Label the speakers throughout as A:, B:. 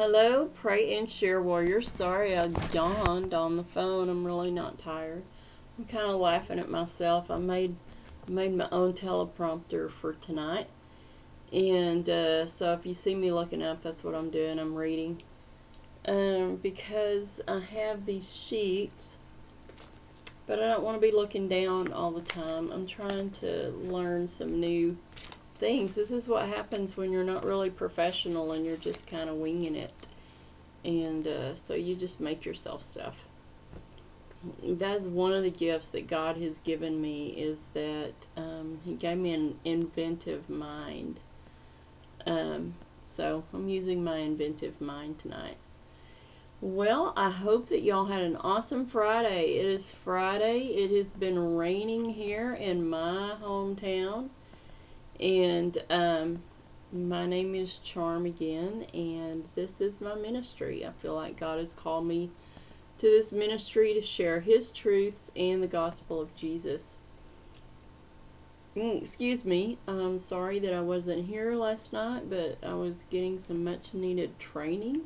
A: hello, pray and share warriors. Sorry I yawned on the phone. I'm really not tired. I'm kind of laughing at myself. I made made my own teleprompter for tonight. And uh, so if you see me looking up, that's what I'm doing. I'm reading. Um, because I have these sheets, but I don't want to be looking down all the time. I'm trying to learn some new things. This is what happens when you're not really professional and you're just kind of winging it. And uh, so you just make yourself stuff. That's one of the gifts that God has given me is that um, He gave me an inventive mind. Um, so I'm using my inventive mind tonight. Well, I hope that y'all had an awesome Friday. It is Friday. It has been raining here in my hometown. And um, my name is Charm again, and this is my ministry. I feel like God has called me to this ministry to share His truths and the gospel of Jesus. Mm, excuse me, I'm sorry that I wasn't here last night, but I was getting some much needed training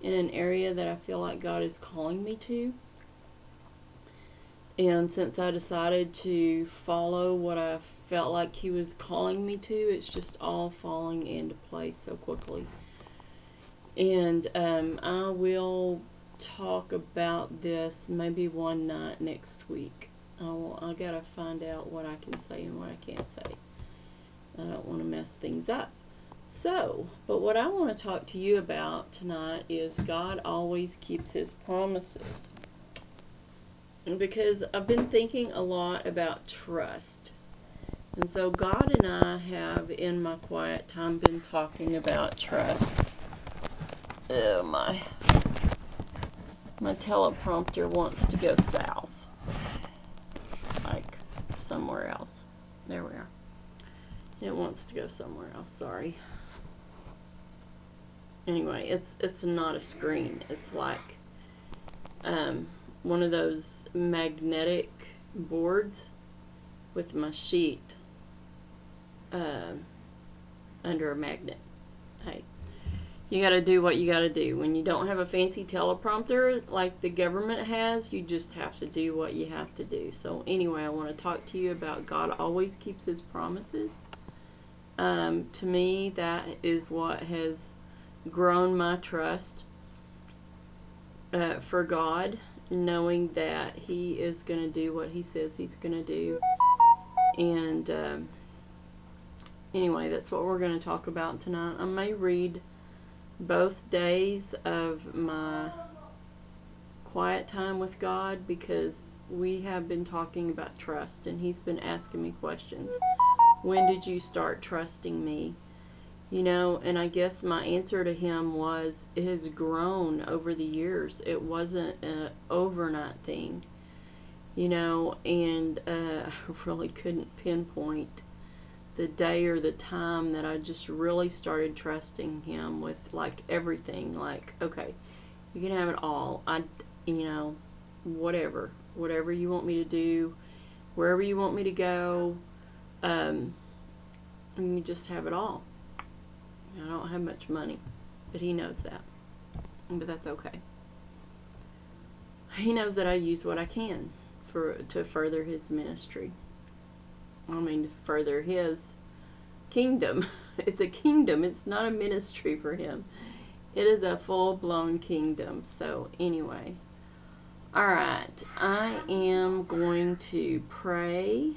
A: in an area that I feel like God is calling me to. And since I decided to follow what I felt like He was calling me to, it's just all falling into place so quickly. And um, I will talk about this maybe one night next week. I'll, I gotta find out what I can say and what I can't say. I don't want to mess things up. So, but what I want to talk to you about tonight is God always keeps His promises because I've been thinking a lot about trust. And so God and I have, in my quiet time, been talking about trust. Oh my. My teleprompter wants to go south. Like somewhere else. There we are. It wants to go somewhere else, sorry. Anyway, it's it's not a screen. It's like um, one of those magnetic boards with my sheet uh, under a magnet. Hey, you got to do what you got to do. When you don't have a fancy teleprompter like the government has, you just have to do what you have to do. So, anyway, I want to talk to you about God always keeps his promises. Um, to me, that is what has grown my trust uh, for God knowing that he is going to do what he says he's going to do. And um, anyway, that's what we're going to talk about tonight. I may read both days of my quiet time with God because we have been talking about trust and he's been asking me questions. When did you start trusting me? You know, and I guess my answer to him was it has grown over the years. It wasn't an overnight thing, you know, and uh, I really couldn't pinpoint the day or the time that I just really started trusting him with like everything. Like, okay, you can have it all. I, you know, whatever, whatever you want me to do, wherever you want me to go, um, and you just have it all I don't have much money, but he knows that. But that's okay. He knows that I use what I can for to further his ministry. I mean, further his kingdom. It's a kingdom. It's not a ministry for him. It is a full-blown kingdom. So anyway, all right. I am going to pray,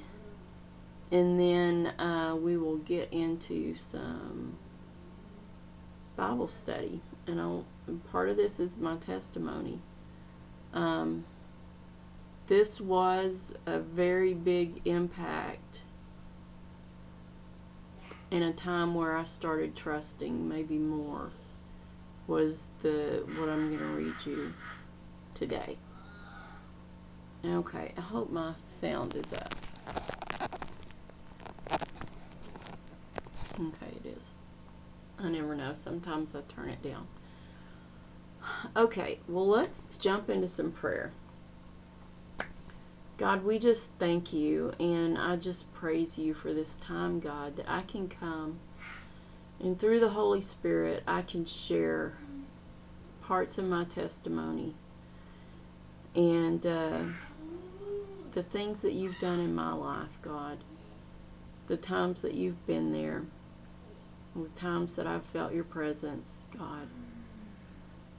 A: and then uh, we will get into some Bible study, and I'll, part of this is my testimony. Um, this was a very big impact in a time where I started trusting maybe more was the what I'm going to read you today. Okay, I hope my sound is up. Okay, it is. I never know. Sometimes I turn it down. Okay, well, let's jump into some prayer. God, we just thank you and I just praise you for this time, God, that I can come and through the Holy Spirit I can share parts of my testimony and uh, the things that you've done in my life, God. The times that you've been there, the times that I've felt your presence, God.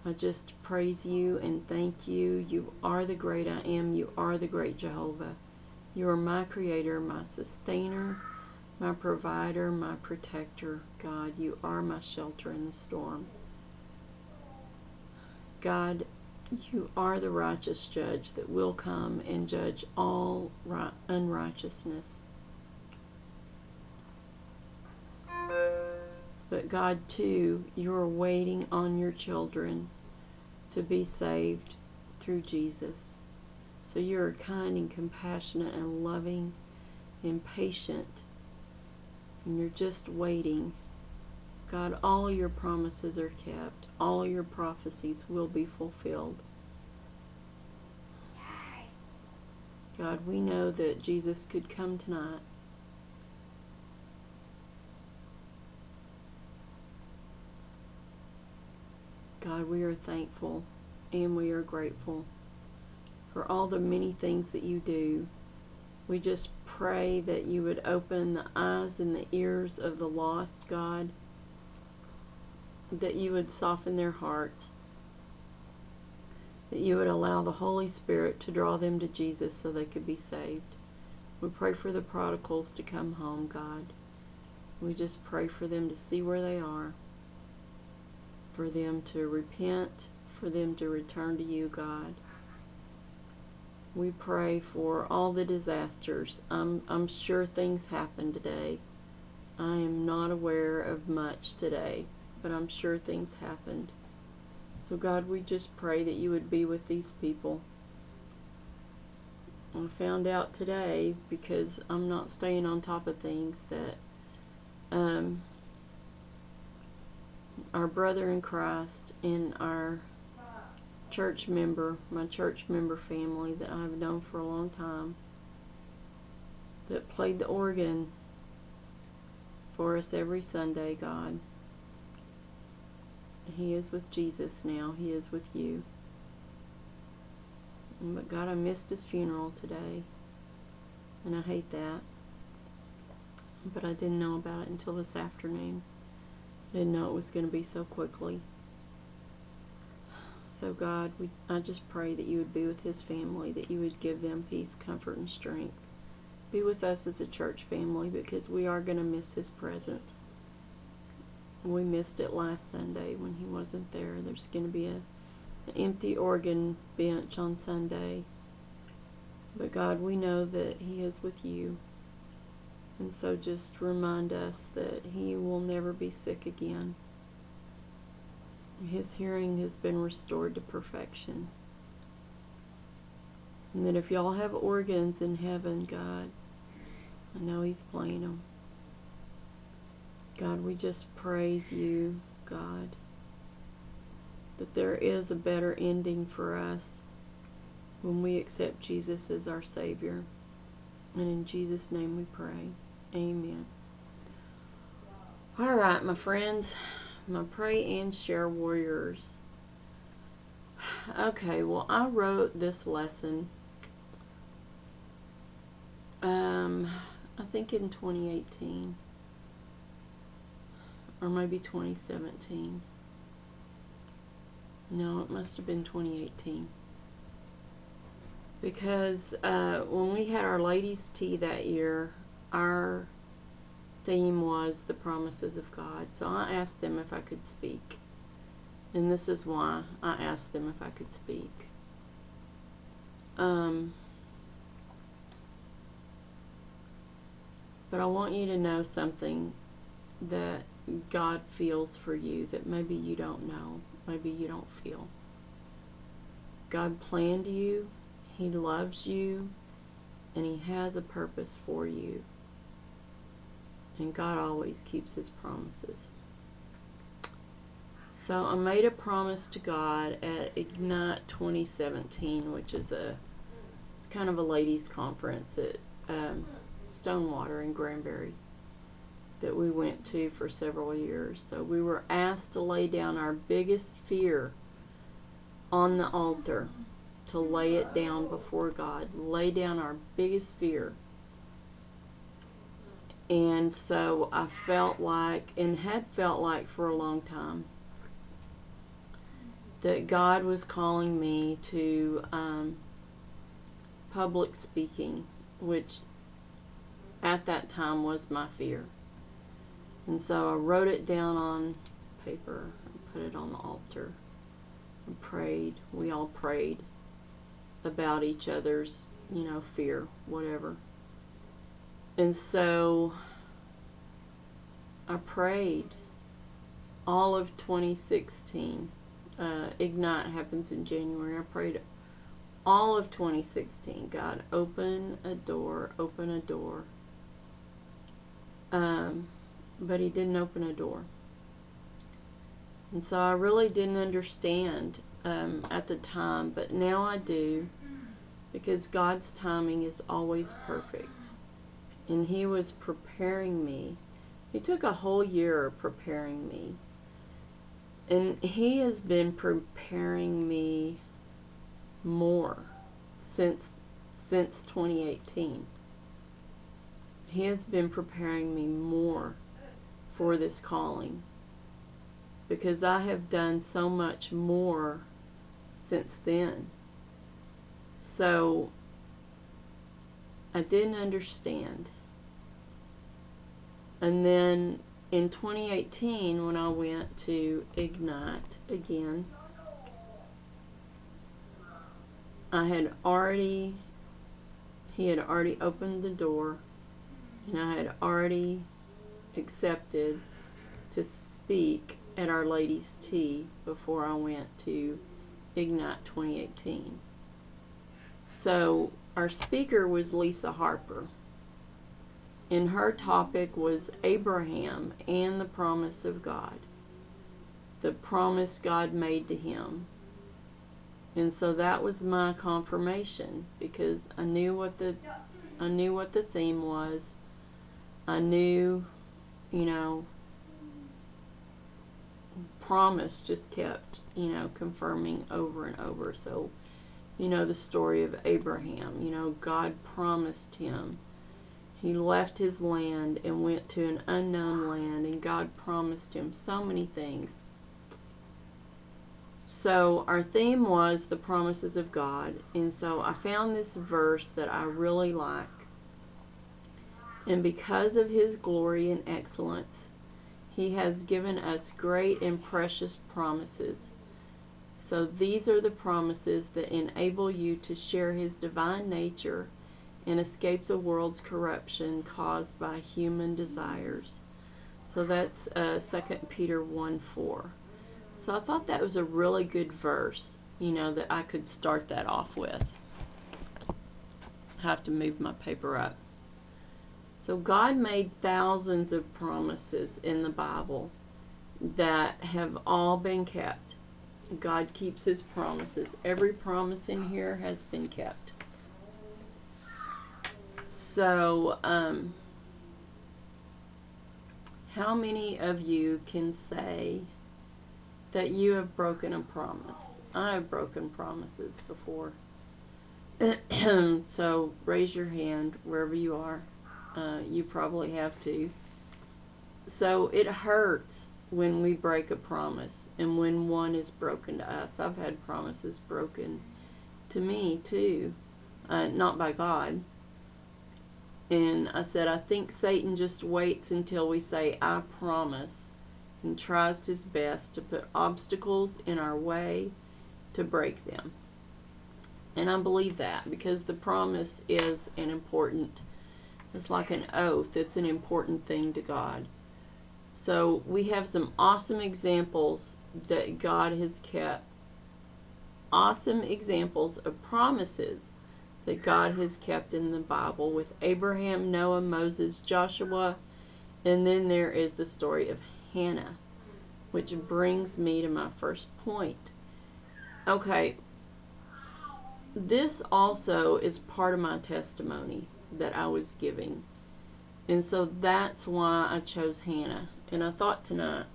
A: I just praise you and thank you. You are the great I am. You are the great Jehovah. You are my creator, my sustainer, my provider, my protector. God, you are my shelter in the storm. God, you are the righteous judge that will come and judge all unrighteousness. But God, too, you are waiting on your children to be saved through Jesus. So you're kind and compassionate and loving and patient. And you're just waiting. God, all your promises are kept. All your prophecies will be fulfilled. God, we know that Jesus could come tonight. God, we are thankful and we are grateful for all the many things that you do. We just pray that you would open the eyes and the ears of the lost, God, that you would soften their hearts, that you would allow the Holy Spirit to draw them to Jesus so they could be saved. We pray for the prodigals to come home, God. We just pray for them to see where they are, for them to repent, for them to return to you, God. We pray for all the disasters. I'm, I'm sure things happen today. I am not aware of much today, but I'm sure things happened. So, God, we just pray that you would be with these people. I found out today, because I'm not staying on top of things, that um, our brother in Christ and our church member, my church member family that I've known for a long time, that played the organ for us every Sunday, God. He is with Jesus now. He is with you. But God, I missed his funeral today. And I hate that. But I didn't know about it until this afternoon. Didn't know it was going to be so quickly. So, God, we, I just pray that you would be with his family, that you would give them peace, comfort, and strength. Be with us as a church family because we are going to miss his presence. We missed it last Sunday when he wasn't there. There's going to be a, an empty organ bench on Sunday. But God, we know that he is with you. And so just remind us that he will never be sick again. His hearing has been restored to perfection. And that if y'all have organs in heaven, God, I know He's playing them. God, we just praise you, God, that there is a better ending for us when we accept Jesus as our Savior. And in Jesus' name we pray. Amen. All right, my friends my pray and share warriors. Okay, well, I wrote this lesson, um, I think in 2018, or maybe 2017. No, it must have been 2018. Because uh, when we had our ladies' tea that year, our theme was the promises of God. So I asked them if I could speak. And this is why I asked them if I could speak. Um, but I want you to know something that God feels for you that maybe you don't know, maybe you don't feel. God planned you, He loves you, and He has a purpose for you. And God always keeps his promises. So I made a promise to God at Ignite 2017, which is a it's kind of a ladies conference at um, Stonewater in Granbury that we went to for several years. So we were asked to lay down our biggest fear on the altar to lay it down before God, lay down our biggest fear. And so I felt like, and had felt like for a long time, that God was calling me to um, public speaking, which at that time was my fear. And so I wrote it down on paper and put it on the altar and prayed. We all prayed about each other's, you know, fear, whatever. And so I prayed all of 2016. Uh, Ignite happens in January. I prayed all of 2016. God, open a door, open a door. Um, but He didn't open a door. And so I really didn't understand um, at the time, but now I do because God's timing is always perfect. And He was preparing me. He took a whole year preparing me. And He has been preparing me more since since 2018. He has been preparing me more for this calling because I have done so much more since then. So I didn't understand. And then in 2018, when I went to Ignite again, I had already, he had already opened the door, and I had already accepted to speak at Our Lady's Tea before I went to Ignite 2018. So our speaker was Lisa Harper. And her topic was Abraham and the promise of God. The promise God made to him. And so that was my confirmation because I knew what the I knew what the theme was. I knew, you know, promise just kept, you know, confirming over and over. So you know, the story of Abraham. You know, God promised him. He left his land and went to an unknown land, and God promised him so many things. So, our theme was the promises of God, and so I found this verse that I really like. And because of his glory and excellence, he has given us great and precious promises so these are the promises that enable you to share his divine nature and escape the world's corruption caused by human desires. So that's uh, 2 Peter 1 4. So I thought that was a really good verse, you know, that I could start that off with. I have to move my paper up. So God made thousands of promises in the Bible that have all been kept. God keeps his promises. Every promise in here has been kept. So, um, how many of you can say that you have broken a promise? I have broken promises before. so, raise your hand wherever you are. Uh, you probably have to. So, it hurts when we break a promise and when one is broken to us. I've had promises broken to me too, uh, not by God. And I said, I think Satan just waits until we say, I promise, and tries his best to put obstacles in our way to break them. And I believe that because the promise is an important, it's like an oath, it's an important thing to God. So we have some awesome examples that God has kept. Awesome examples of promises that God has kept in the Bible with Abraham, Noah, Moses, Joshua, and then there is the story of Hannah, which brings me to my first point. Okay, this also is part of my testimony that I was giving. And so that's why I chose Hannah. And I thought tonight,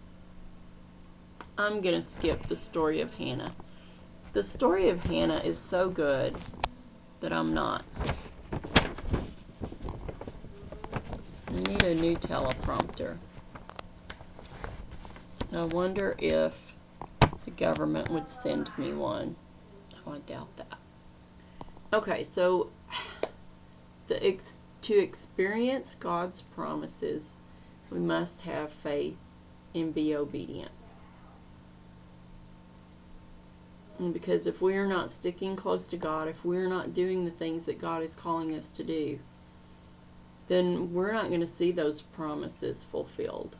A: I'm going to skip the story of Hannah The story of Hannah is so good that I'm not. I need a new teleprompter. I wonder if the government would send me one. Oh, I doubt that. Okay, so the ex- to experience God's promises, we must have faith and be obedient. And because if we are not sticking close to God, if we're not doing the things that God is calling us to do, then we're not going to see those promises fulfilled.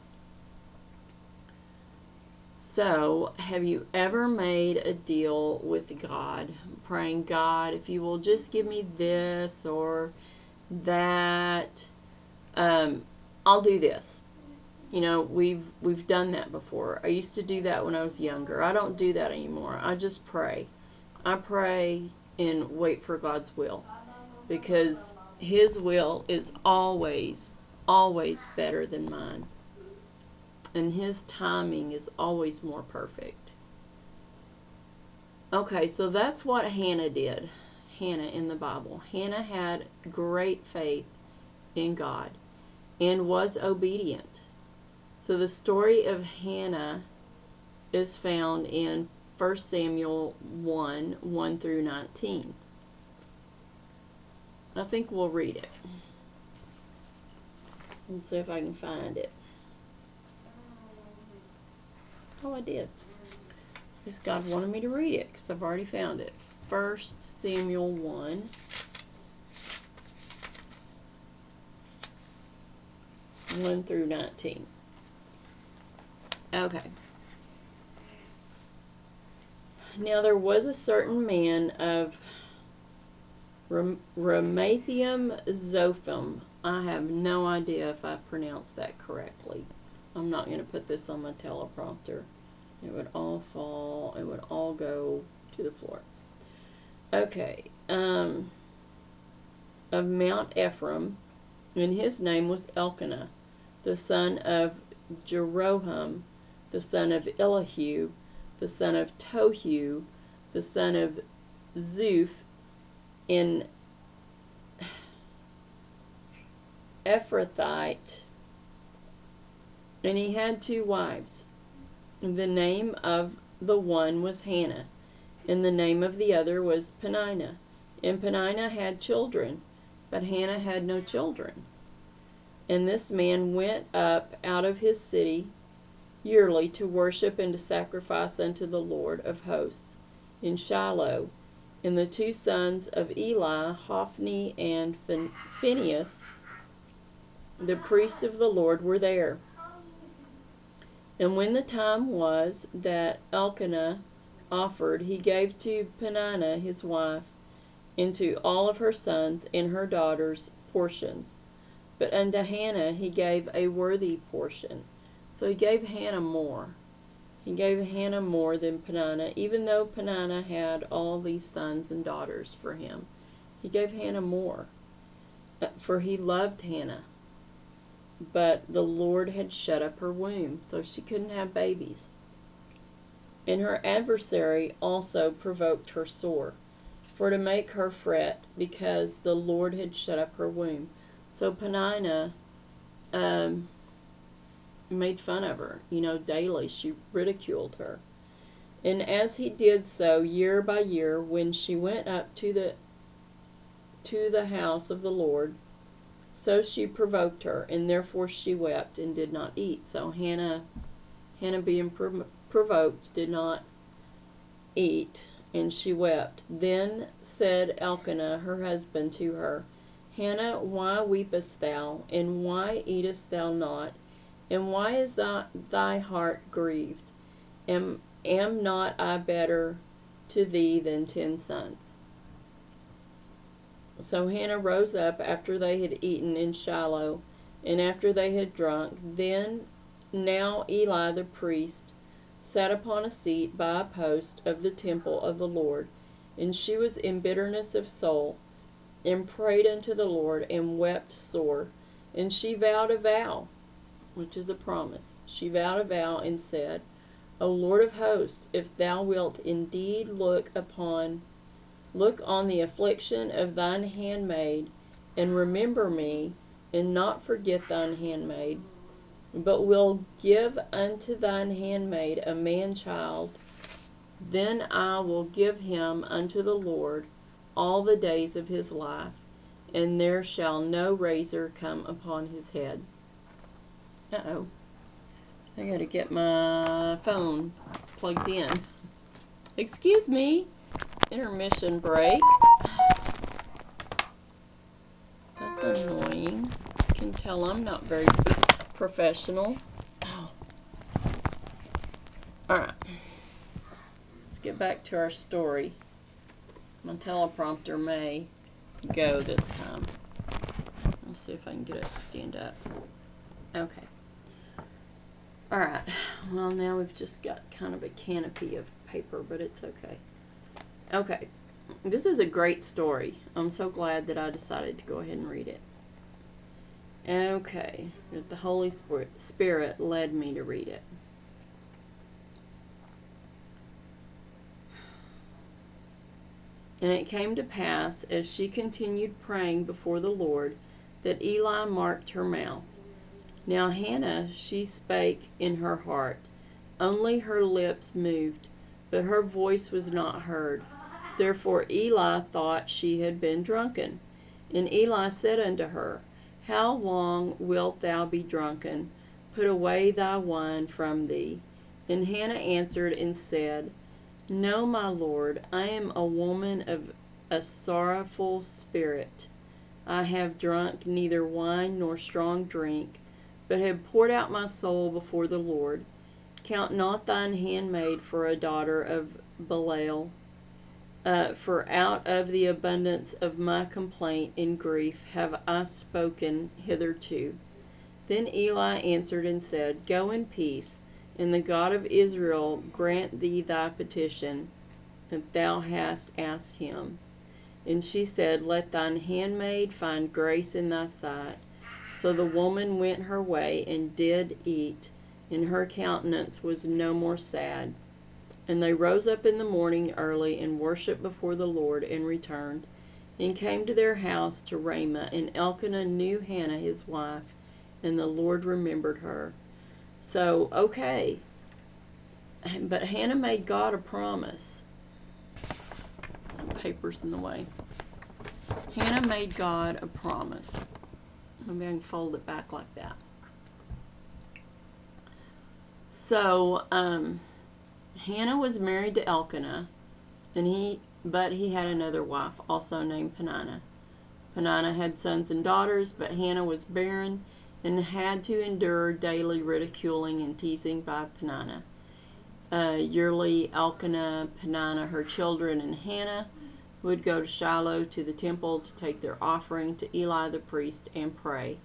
A: So, have you ever made a deal with God, praying, God, if you will just give me this or that, um, I'll do this. You know, we've we've done that before. I used to do that when I was younger. I don't do that anymore. I just pray. I pray and wait for God's will because his will is always always better than mine and his timing is always more perfect. Okay, so that's what Hannah did. Hannah in the Bible. Hannah had great faith in God and was obedient. So the story of Hannah is found in 1 Samuel 1 1 through 19. I think we'll read it. Let's see if I can find it. Oh, I did. Because God wanted me to read it because I've already found it. 1 Samuel 1. One through nineteen. Okay. Now there was a certain man of Ramathaim Zophim. I have no idea if I pronounced that correctly. I'm not going to put this on my teleprompter. It would all fall, it would all go to the floor. Okay, um, of Mount Ephraim, and his name was Elkanah, the son of Jeroham, the son of Elihu, the son of Tohu, the son of Zuph, in Ephrathite, and he had two wives. The name of the one was Hannah, and the name of the other was Peninnah. And Peninnah had children, but Hannah had no children. And this man went up out of his city yearly to worship and to sacrifice unto the Lord of hosts in Shiloh. And the two sons of Eli, Hophni and Phinehas, the priests of the Lord, were there. And when the time was that Elkanah offered, he gave to Peninnah his wife, and to all of her sons and her daughters portions. But unto Hannah he gave a worthy portion. So he gave Hannah more. He gave Hannah more than Peninnah, even though Peninnah had all these sons and daughters for him. He gave Hannah more, uh, for he loved Hannah but the Lord had shut up her womb, so she couldn't have babies. And her adversary also provoked her sore, for to make her fret, because the Lord had shut up her womb. So Peninnah um, made fun of her, you know, daily. She ridiculed her. And as he did so year by year, when she went up to the to the house of the Lord, so she provoked her, and therefore she wept and did not eat. So Hannah, Hannah being provoked, did not eat, and she wept. Then said Elkanah, her husband, to her, Hannah, why weepest thou, and why eatest thou not, and why is thy, thy heart grieved? Am, am not I better to thee than ten sons? So Hannah rose up after they had eaten in Shiloh, and after they had drunk. Then now Eli the priest sat upon a seat by a post of the temple of the Lord, and she was in bitterness of soul, and prayed unto the Lord, and wept sore. And she vowed a vow, which is a promise. She vowed a vow and said, O Lord of hosts, if thou wilt indeed look upon look on the affliction of thine handmaid, and remember me, and not forget thine handmaid, but will give unto thine handmaid a man child, then I will give him unto the Lord all the days of his life, and there shall no razor come upon his head. Uh oh. I gotta get my phone plugged in. Excuse me. Intermission break. That's annoying. You can tell I'm not very professional. Oh. Alright. Let's get back to our story. My teleprompter may go this time. Let's see if I can get it to stand up. Okay. Alright, well now we've just got kind of a canopy of paper, but it's okay. Okay, this is a great story. I'm so glad that I decided to go ahead and read it. Okay, that the Holy Spirit led me to read it. And it came to pass, as she continued praying before the Lord, that Eli marked her mouth. Now Hannah, she spake in her heart. Only her lips moved, but her voice was not heard. Therefore Eli thought she had been drunken. And Eli said unto her, How long wilt thou be drunken? Put away thy wine from thee. And Hannah answered and said, No, my lord, I am a woman of a sorrowful spirit. I have drunk neither wine nor strong drink but have poured out my soul before the Lord. Count not thine handmaid for a daughter of Belial, uh, for out of the abundance of my complaint and grief have I spoken hitherto. Then Eli answered and said, Go in peace, and the God of Israel grant thee thy petition that thou hast asked him. And she said, Let thine handmaid find grace in thy sight. So the woman went her way and did eat, and her countenance was no more sad. And they rose up in the morning early and worshipped before the Lord and returned, and came to their house to Ramah. And Elkanah knew Hannah his wife, and the Lord remembered her. So, okay. But Hannah made God a promise. Paper's in the way. Hannah made God a promise. Maybe I can fold it back like that. So, um, Hannah was married to Elkanah, and he, but he had another wife, also named Peninnah. Peninnah had sons and daughters, but Hannah was barren and had to endure daily ridiculing and teasing by Peninnah. Uh, yearly, Elkanah, Peninnah, her children, and Hannah would go to Shiloh to the temple to take their offering to Eli the priest and pray.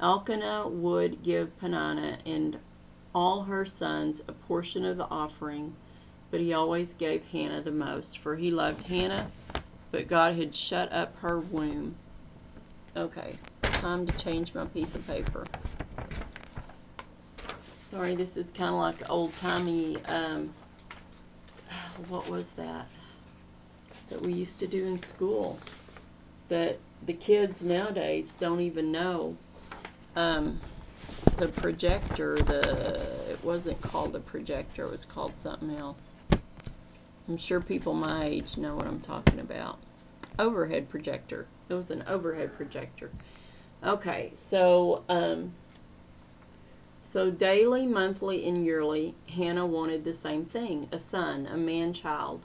A: Elkanah would give Peninnah and all her sons a portion of the offering, but he always gave Hannah the most, for he loved Hannah, but God had shut up her womb. Okay, time to change my piece of paper. Sorry, this is kind of like old-timey, um, what was that? That we used to do in school that the kids nowadays don't even know. Um, the projector, the it wasn't called the projector, it was called something else. I'm sure people my age know what I'm talking about. Overhead projector. It was an overhead projector. Okay, so um, so daily, monthly, and yearly, Hannah wanted the same thing, a son, a man child.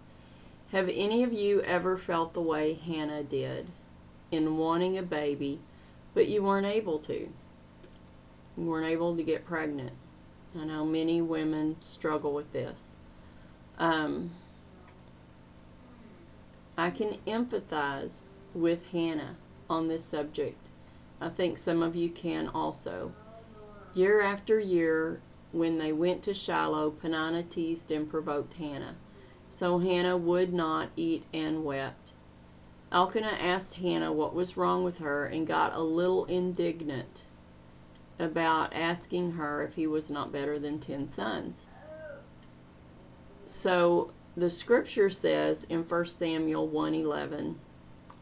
A: Have any of you ever felt the way Hannah did in wanting a baby, but you weren't able to? You weren't able to get pregnant. I know many women struggle with this. Um, I can empathize with Hannah on this subject. I think some of you can also. Year after year, when they went to Shiloh, Peninnah teased and provoked Hannah. So Hannah would not eat and wept. Elkanah asked Hannah what was wrong with her and got a little indignant about asking her if he was not better than ten sons. so the scripture says in 1 Samuel 1:11,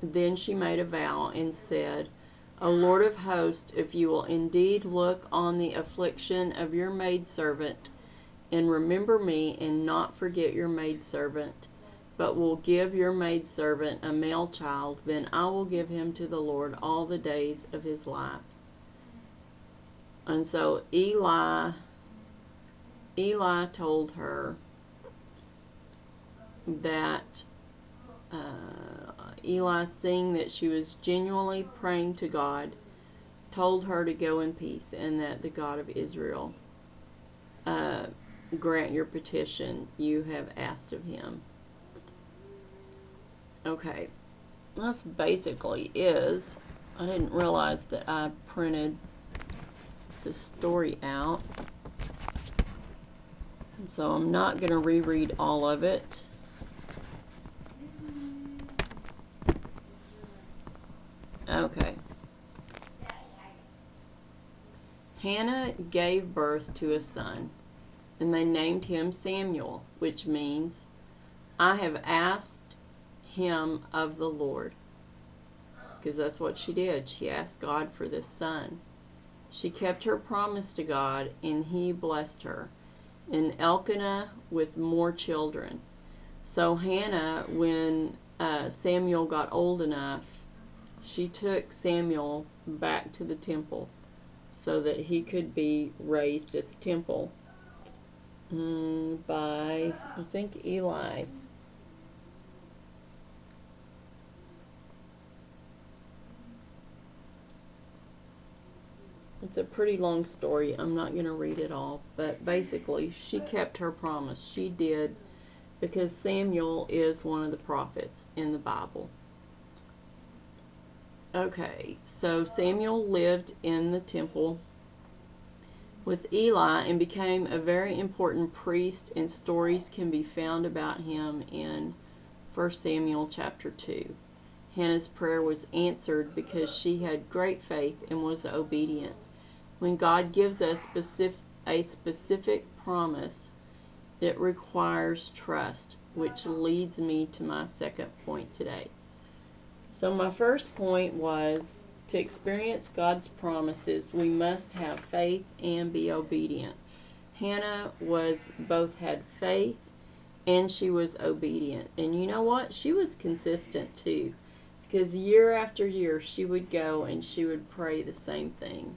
A: then she made a vow and said, O Lord of hosts, if you will indeed look on the affliction of your maidservant, and remember me, and not forget your maidservant, but will give your maidservant a male child, then I will give him to the Lord all the days of his life. And so Eli Eli told her that uh, Eli, seeing that she was genuinely praying to God, told her to go in peace and that the God of Israel uh, grant your petition you have asked of him. Okay, that's basically is. I didn't realize that I printed the story out. And so I'm not going to reread all of it. Okay. Hannah gave birth to a son, and they named him Samuel, which means, I have asked him of the Lord. Because that's what she did. She asked God for this son. She kept her promise to God, and he blessed her. And Elkanah with more children. So Hannah, when uh, Samuel got old enough, she took Samuel back to the temple so that he could be raised at the temple mm, by, I think, Eli. It's a pretty long story. I'm not going to read it all. But basically, she kept her promise. She did because Samuel is one of the prophets in the Bible. Okay, so Samuel lived in the temple with Eli and became a very important priest, and stories can be found about him in 1 Samuel chapter 2. Hannah's prayer was answered because she had great faith and was obedient. When God gives us specific, a specific promise, it requires trust, which leads me to my second point today. So, my first point was to experience God's promises, we must have faith and be obedient. Hannah was both had faith and she was obedient. And you know what? She was consistent too. Because year after year she would go and she would pray the same thing.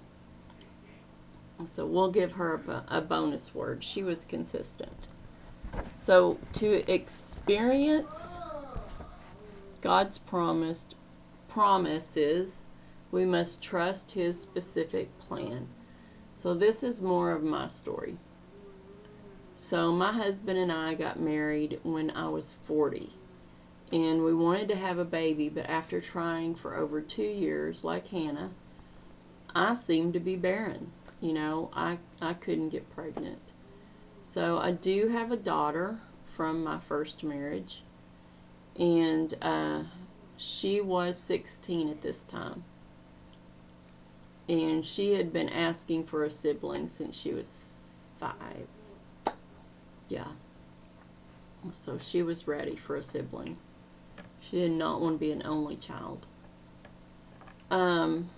A: So we'll give her a, bonus word. She was consistent. So to experience God's promised promises, we must trust His specific plan. So, this is more of my story. So, my husband and I got married when I was 40. And we wanted to have a baby, but after trying for over two years, like Hannah, I seemed to be barren. You know, I, I couldn't get pregnant. So, I do have a daughter from my first marriage and uh, she was 16 at this time. And she had been asking for a sibling since she was five. Yeah. So she was ready for a sibling. She did not want to be an only child. Um,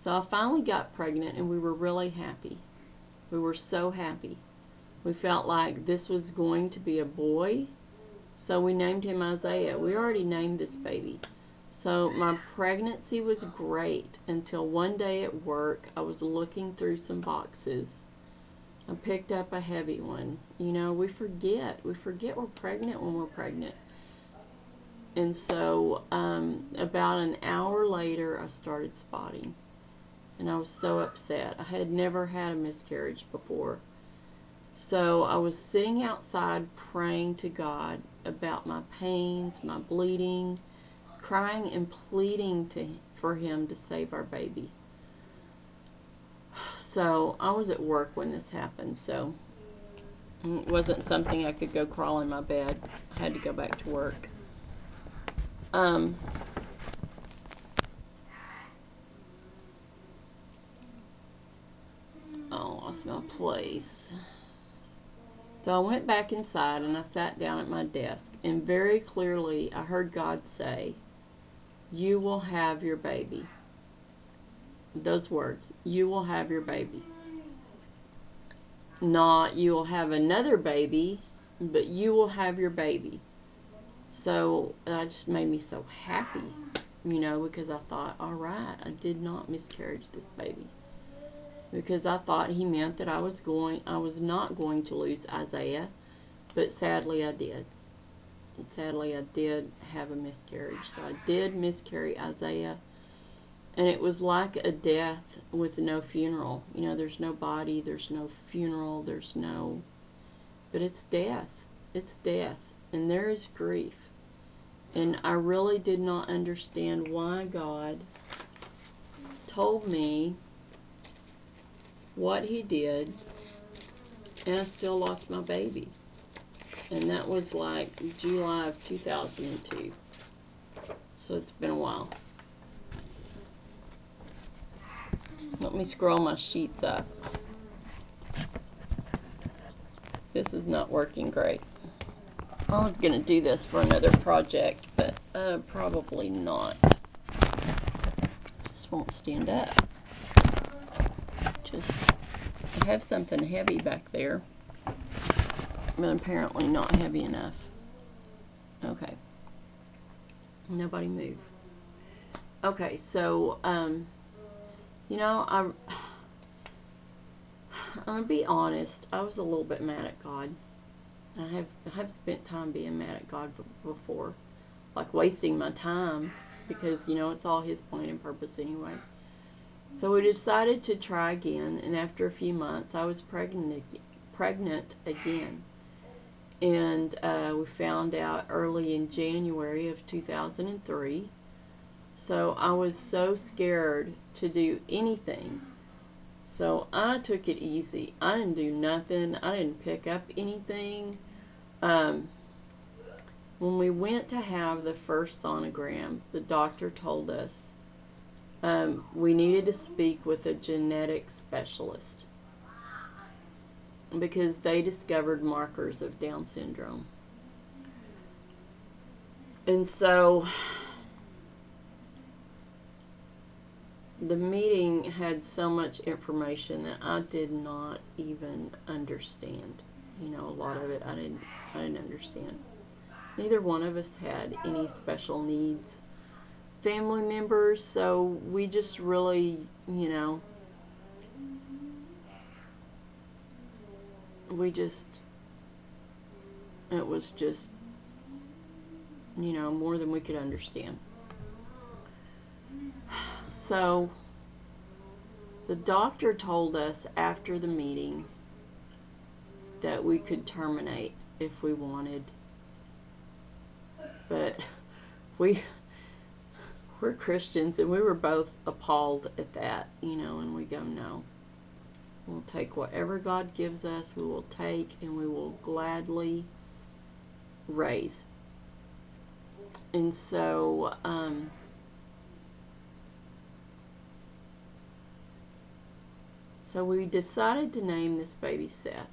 A: so I finally got pregnant and we were really happy. We were so happy. We felt like this was going to be a boy so we named him Isaiah. We already named this baby. So my pregnancy was great until one day at work I was looking through some boxes. I picked up a heavy one. You know, we forget. We forget we're pregnant when we're pregnant. And so um, about an hour later I started spotting. And I was so upset. I had never had a miscarriage before. So I was sitting outside praying to God about my pains, my bleeding, crying and pleading to for him to save our baby. So I was at work when this happened, so it wasn't something I could go crawl in my bed. I had to go back to work. Um, oh, I lost my place. So I went back inside and I sat down at my desk, and very clearly I heard God say, You will have your baby. Those words, you will have your baby. Not you will have another baby, but you will have your baby. So that just made me so happy, you know, because I thought, all right, I did not miscarriage this baby because I thought he meant that I was going I was not going to lose Isaiah, but sadly I did. Sadly I did have a miscarriage. So I did miscarry Isaiah and it was like a death with no funeral. You know, there's no body, there's no funeral, there's no but it's death. It's death and there is grief. And I really did not understand why God told me what he did, and I still lost my baby. And that was like July of 2002. So it's been a while. Let me scroll my sheets up. This is not working great. I was going to do this for another project, but uh, probably not. Just won't stand up just have something heavy back there, but apparently not heavy enough. Okay. Nobody move. Okay, so, um, you know, I, I'm going to be honest, I was a little bit mad at God. I have, I have spent time being mad at God before, like wasting my time, because, you know, it's all His plan and purpose anyway. So we decided to try again, and after a few months, I was pregnant, pregnant again. And uh, we found out early in January of 2003. So I was so scared to do anything. So I took it easy. I didn't do nothing. I didn't pick up anything. Um, when we went to have the first sonogram, the doctor told us um, we needed to speak with a genetic specialist because they discovered markers of Down syndrome. And so the meeting had so much information that I did not even understand. You know, a lot of it I didn't I didn't understand. Neither one of us had any special needs family members, so we just really, you know, we just, it was just, you know, more than we could understand. So, the doctor told us after the meeting that we could terminate if we wanted. But we we're Christians, and we were both appalled at that, you know, and we go, no. We'll take whatever God gives us, we will take, and we will gladly raise. And so, um, so we decided to name this baby Seth,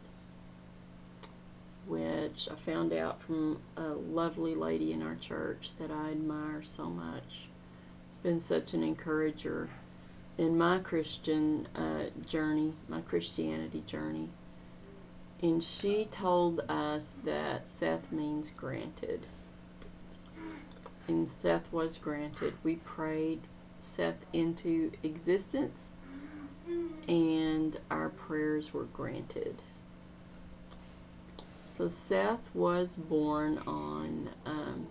A: which I found out from a lovely lady in our church that I admire so much It's been such an encourager in my Christian uh, journey, my Christianity journey. And she told us that Seth means granted. And Seth was granted. We prayed Seth into existence, and our prayers were granted. So Seth was born on um,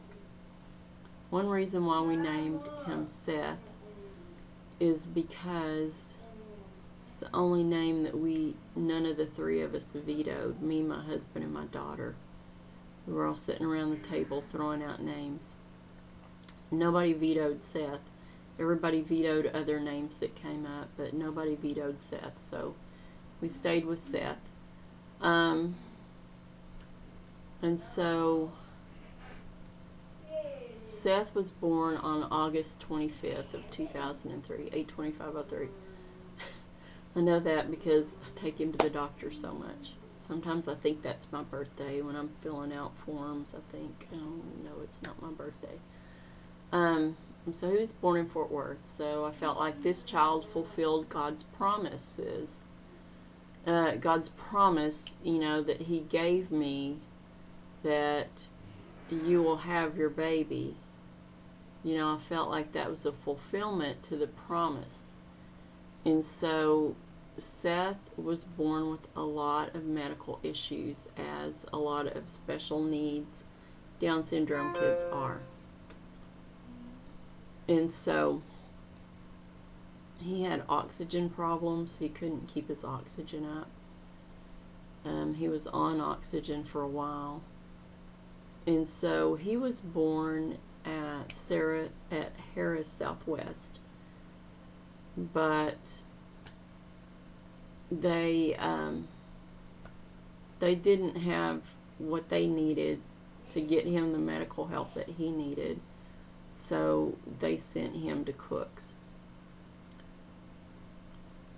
A: one reason why we named him Seth is because it's the only name that we, none of the three of us vetoed, me, my husband, and my daughter. We were all sitting around the table throwing out names. Nobody vetoed Seth. Everybody vetoed other names that came up, but nobody vetoed Seth, so we stayed with Seth. Um, and so Seth was born on August 25th of 2003, 82503. I know that because I take him to the doctor so much. Sometimes I think that's my birthday when I'm filling out forms. I think, oh no, it's not my birthday. Um, so he was born in Fort Worth. So I felt like this child fulfilled God's promises. Uh, God's promise, you know, that He gave me that you will have your baby. You know, I felt like that was a fulfillment to the promise. And so Seth was born with a lot of medical issues, as a lot of special needs Down syndrome kids are. And so he had oxygen problems. He couldn't keep his oxygen up. Um, he was on oxygen for a while. And so he was born at Sarah at Harris Southwest. But they um, they didn't have what they needed to get him the medical help that he needed. So they sent him to Cook's.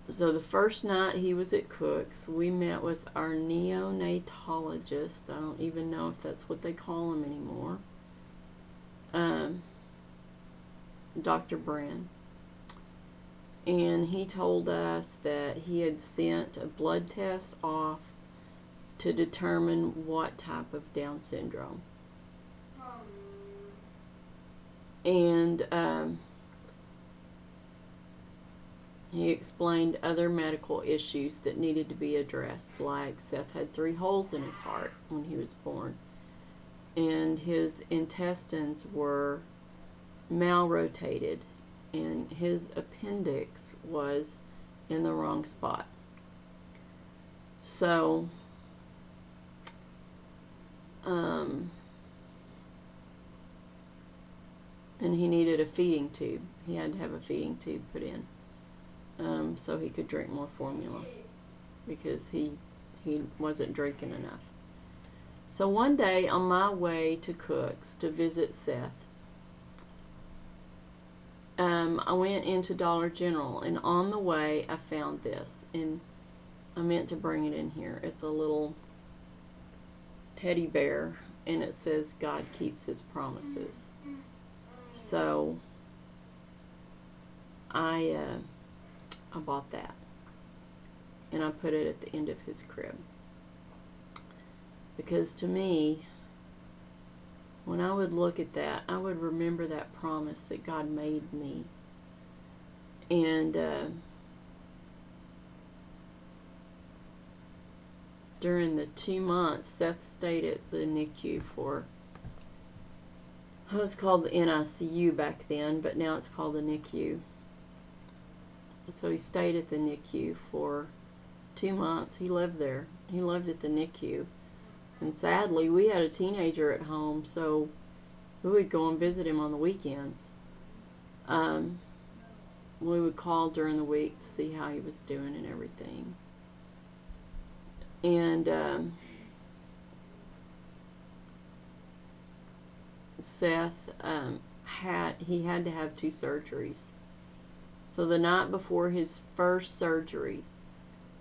A: So the first night he was at Cook's, we met with our neonatologist. I don't even know if that's what they call him anymore. Um, Dr. Brand and he told us that he had sent a blood test off to determine what type of Down syndrome. And um, he explained other medical issues that needed to be addressed, like Seth had three holes in his heart when he was born, and his intestines were malrotated and his appendix was in the wrong spot. So, um, and he needed a feeding tube. He had to have a feeding tube put in um, so he could drink more formula because he he wasn't drinking enough. So one day on my way to Cook's to visit Seth, um, I went into Dollar General and on the way I found this and I meant to bring it in here. It's a little teddy bear and it says God keeps his promises. So I uh, I bought that and I put it at the end of his crib because to me when I would look at that, I would remember that promise that God made me. And uh, during the two months, Seth stayed at the NICU for, it was called the NICU back then, but now it's called the NICU. So he stayed at the NICU for two months. He lived there. He lived at the NICU. And sadly, we had a teenager at home, so we would go and visit him on the weekends. Um, we would call during the week to see how he was doing and everything. And um, Seth um, had he had to have two surgeries. So the night before his first surgery,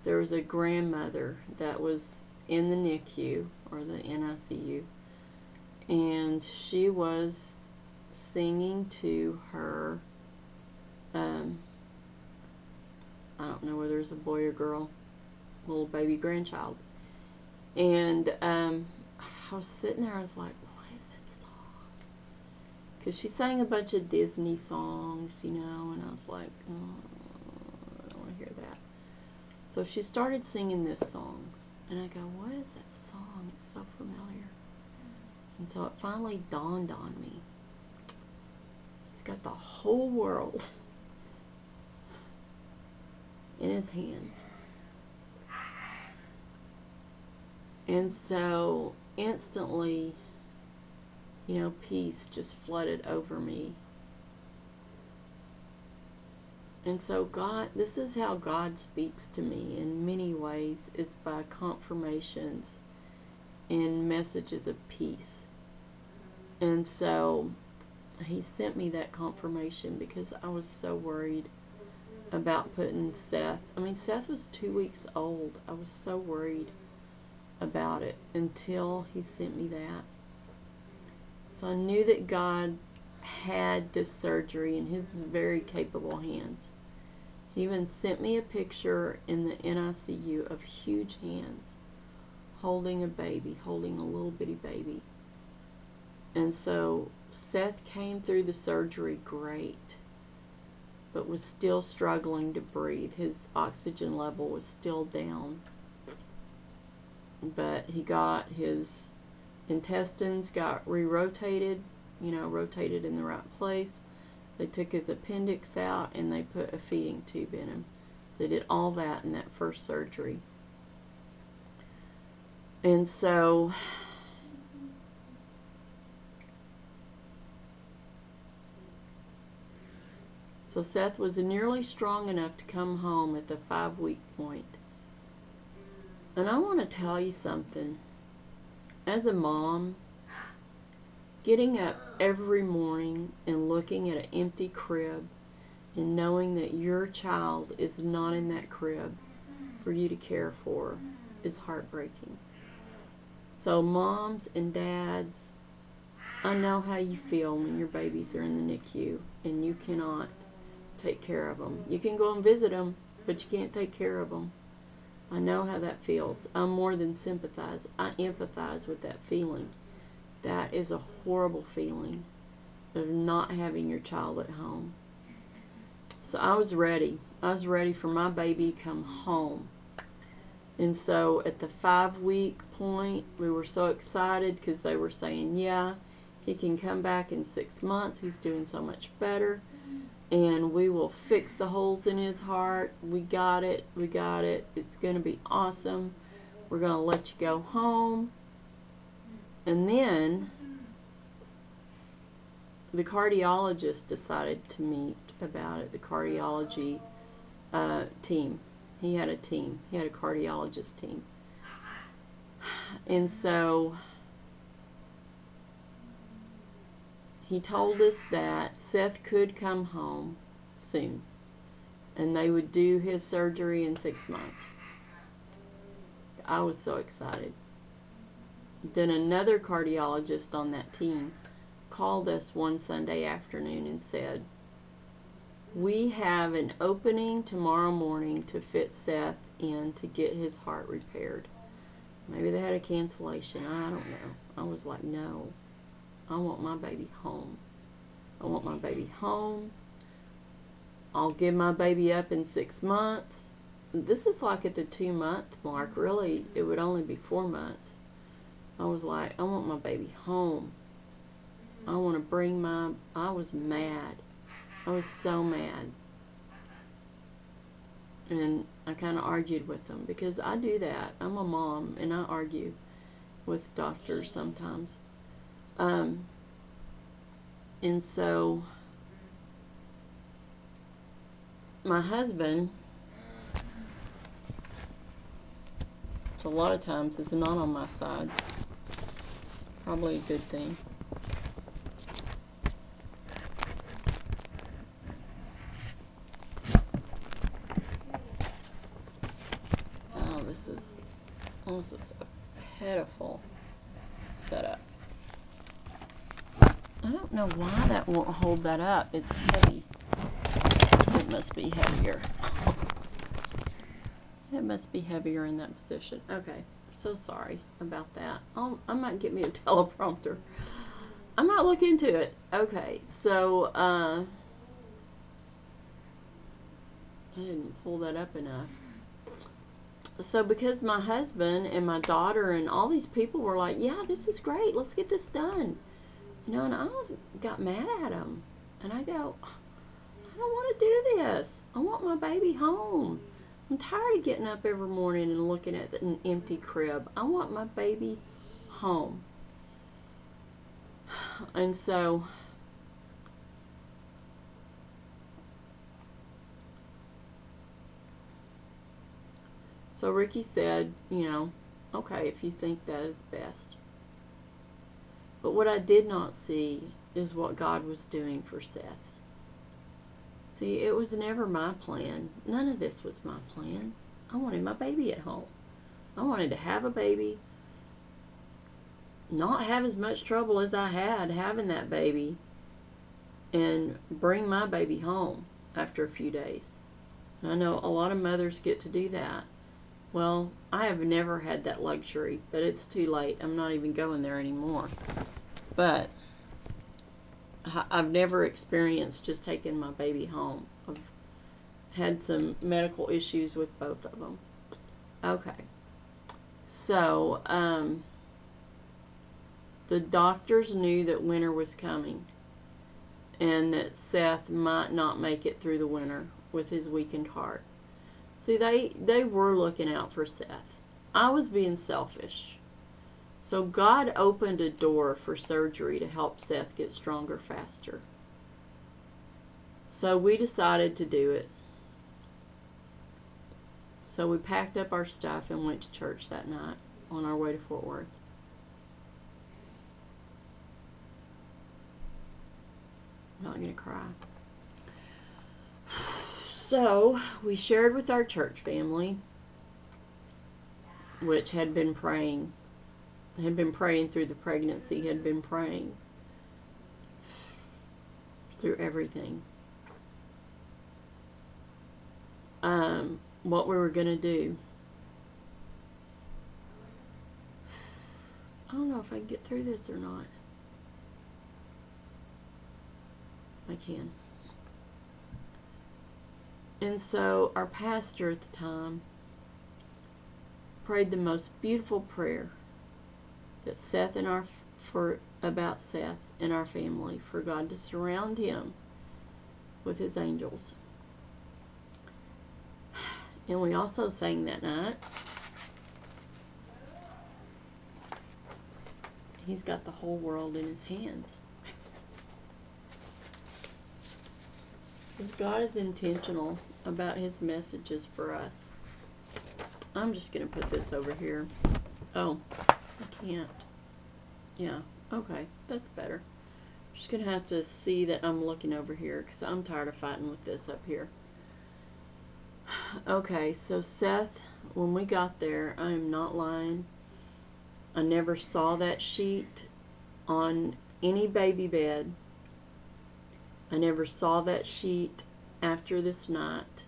A: there was a grandmother that was in the NICU or the NICU, and she was singing to her. Um, I don't know whether it's a boy or girl, little baby grandchild, and um, I was sitting there. I was like, "What is that song?" Because she sang a bunch of Disney songs, you know, and I was like, oh, "I don't want to hear that." So she started singing this song, and I go, "What is that song? It's so familiar. And so it finally dawned on me. He's got the whole world in his hands. And so instantly, you know, peace just flooded over me. And so God, this is how God speaks to me in many ways, is by confirmations and messages of peace. And so he sent me that confirmation because I was so worried about putting Seth. I mean, Seth was two weeks old. I was so worried about it until he sent me that. So I knew that God had this surgery in his very capable hands. He even sent me a picture in the NICU of huge hands holding a baby, holding a little bitty baby. And so Seth came through the surgery great, but was still struggling to breathe. His oxygen level was still down. But he got his intestines got re-rotated, you know, rotated in the right place. They took his appendix out and they put a feeding tube in him. They did all that in that first surgery. And so So Seth was nearly strong enough to come home at the five week point. And I want to tell you something. As a mom, getting up every morning and looking at an empty crib and knowing that your child is not in that crib for you to care for is heartbreaking. So, moms and dads, I know how you feel when your babies are in the NICU and you cannot take care of them. You can go and visit them, but you can't take care of them. I know how that feels. I'm more than sympathize. I empathize with that feeling. That is a horrible feeling of not having your child at home. So I was ready. I was ready for my baby to come home. And so at the five week point, we were so excited because they were saying, yeah, he can come back in six months. He's doing so much better and we will fix the holes in his heart. We got it. We got it. It's going to be awesome. We're going to let you go home. And then the cardiologist decided to meet about it, the cardiology uh, team. He had a team. He had a cardiologist team. And so he told us that Seth could come home soon and they would do his surgery in six months. I was so excited. Then another cardiologist on that team called us one Sunday afternoon and said, We have an opening tomorrow morning to fit Seth in to get his heart repaired. Maybe they had a cancellation. I don't know. I was like, No. I want my baby home. I want my baby home. I'll give my baby up in six months. This is like at the two month mark. Really, it would only be four months. I was like, I want my baby home. I want to bring my. I was mad. I was so mad. And I kind of argued with them because I do that. I'm a mom and I argue with doctors sometimes. Um, and so my husband, a lot of times is not on my side. Probably a good thing. Oh, this is, is a pitiful setup. I don't know why that won't hold that up. It's heavy. It must be heavier. it must be heavier in that position. Okay, so sorry about that. I'll, I might get me a teleprompter. I might look into it. Okay, so, uh, I didn't pull that up enough. So because my husband and my daughter and all these people were like, yeah, this is great. Let's get this done. You know, and I got mad at him. And I go, I don't want to do this. I want my baby home. I'm tired of getting up every morning and looking at an empty crib. I want my baby home. And so So Ricky said, you know, okay, if you think that is best. But what I did not see is what God was doing for Seth. See, it was never my plan. None of this was my plan. I wanted my baby at home. I wanted to have a baby. not have as much trouble as I had having that baby and bring my baby home after a few days. I know a lot of mothers get to do that. Well, I have never had that luxury, but it's too late. I'm not even going there anymore. But I've never experienced just taking my baby home. I've had some medical issues with both of them. Okay. So, um, the doctors knew that winter was coming and that Seth might not make it through the winter with his weakened heart. See, they, they were looking out for Seth. I was being selfish. So God opened a door for surgery to help Seth get stronger faster. So we decided to do it. So we packed up our stuff and went to church that night on our way to Fort Worth. I'm not going to cry. So we shared with our church family, which had been praying, had been praying through the pregnancy, had been praying through everything. Um, what we were going to do. I don't know if I can get through this or not. I can. And so our pastor at the time prayed the most beautiful prayer that Seth and our for about Seth and our family for God to surround him with his angels. And we also sang that night. He's got the whole world in his hands. God is intentional about his messages for us. I'm just going to put this over here. Oh, I can't. Yeah, okay, that's better. I'm just going to have to see that I'm looking over here because I'm tired of fighting with this up here. Okay, so Seth, when we got there, I am not lying. I never saw that sheet on any baby bed. I never saw that sheet after this night.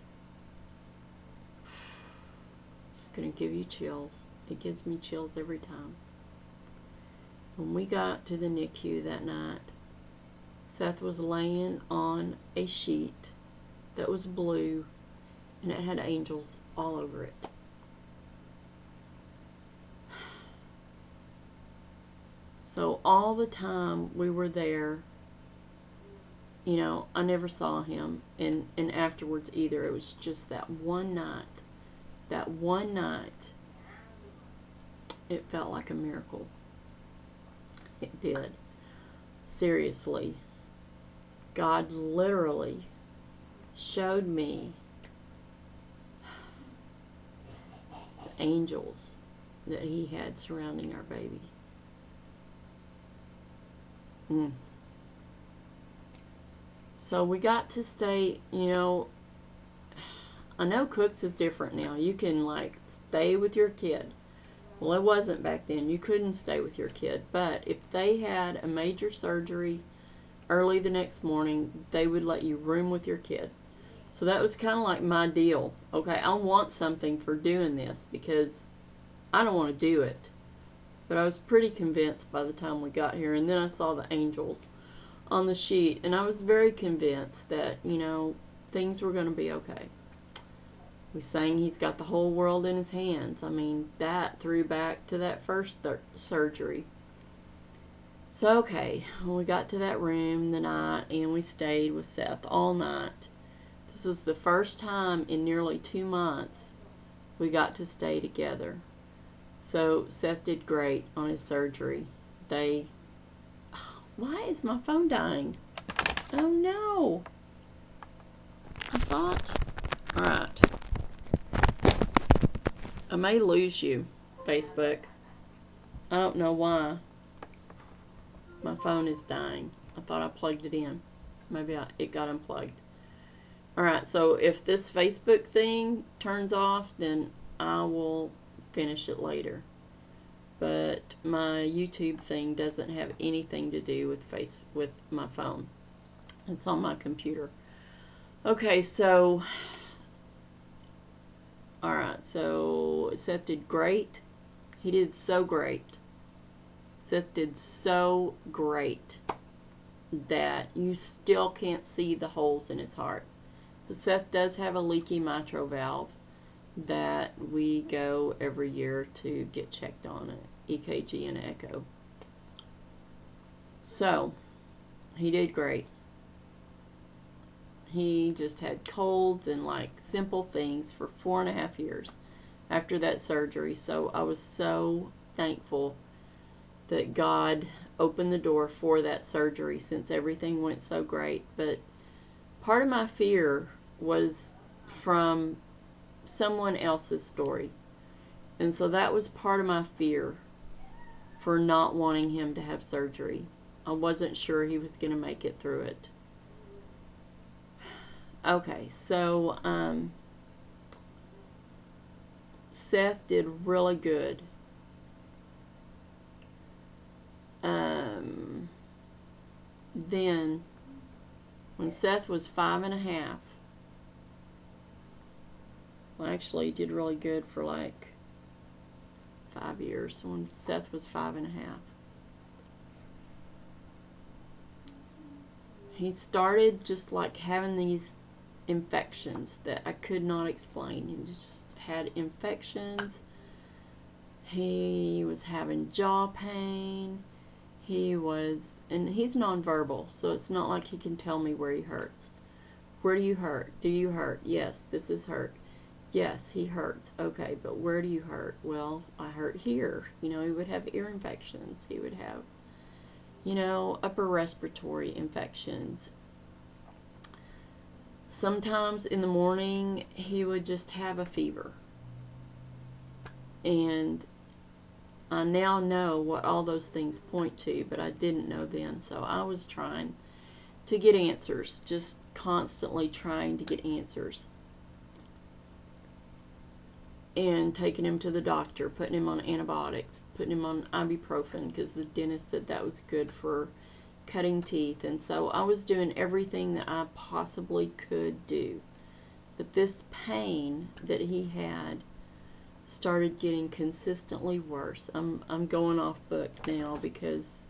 A: Just going to give you chills. It gives me chills every time. When we got to the NICU that night, Seth was laying on a sheet that was blue and it had angels all over it. So all the time we were there, you know, I never saw him and, and afterwards either. It was just that one night. That one night it felt like a miracle. It did. Seriously. God literally showed me the angels that he had surrounding our baby. Mm. So we got to stay, you know, I know Cooks is different now. You can like stay with your kid. Well, it wasn't back then. You couldn't stay with your kid. But if they had a major surgery early the next morning, they would let you room with your kid. So that was kind of like my deal. Okay, I want something for doing this because I don't want to do it. But I was pretty convinced by the time we got here. And then I saw the angels on the sheet, and I was very convinced that, you know, things were going to be okay. We sang He's Got the Whole World in His Hands. I mean, that threw back to that first surgery. So, okay, we got to that room the night, and we stayed with Seth all night. This was the first time in nearly two months we got to stay together. So, Seth did great on his surgery. They why is my phone dying? Oh no. I thought. Alright. I may lose you, Facebook. I don't know why. My phone is dying. I thought I plugged it in. Maybe I, it got unplugged. Alright, so if this Facebook thing turns off, then I will finish it later. but my YouTube thing doesn't have anything to do with face with my phone. It's on my computer. Okay, so all right, so Seth did great. He did so great. Seth did so great that you still can't see the holes in his heart. But Seth does have a leaky mitral valve that we go every year to get checked on uh, it, EKG and echo. So, he did great. He just had colds and like simple things for four and a half years after that surgery. So I was so thankful that God opened the door for that surgery since everything went so great. But part of my fear was from someone else's story. And so that was part of my fear for not wanting him to have surgery. I wasn't sure he was going to make it through it. Okay, so um, Seth did really good. Um, then, when Seth was five and a half, well, actually, he did really good for like five years. When Seth was five and a half, he started just like having these infections that I could not explain. He just had infections. He was having jaw pain. He was, and he's nonverbal, so it's not like he can tell me where he hurts. Where do you hurt? Do you hurt? Yes, this is hurt. Yes, he hurts. Okay, but where do you hurt? Well, I hurt here. You know, he would have ear infections. He would have, you know, upper respiratory infections sometimes in the morning he would just have a fever. And I now know what all those things point to, but I didn't know then. So I was trying to get answers, just constantly trying to get answers. And taking him to the doctor, putting him on antibiotics, putting him on ibuprofen because the dentist said that was good for cutting teeth. And so I was doing everything that I possibly could do. But this pain that he had started getting consistently worse. I'm, I'm going off book now because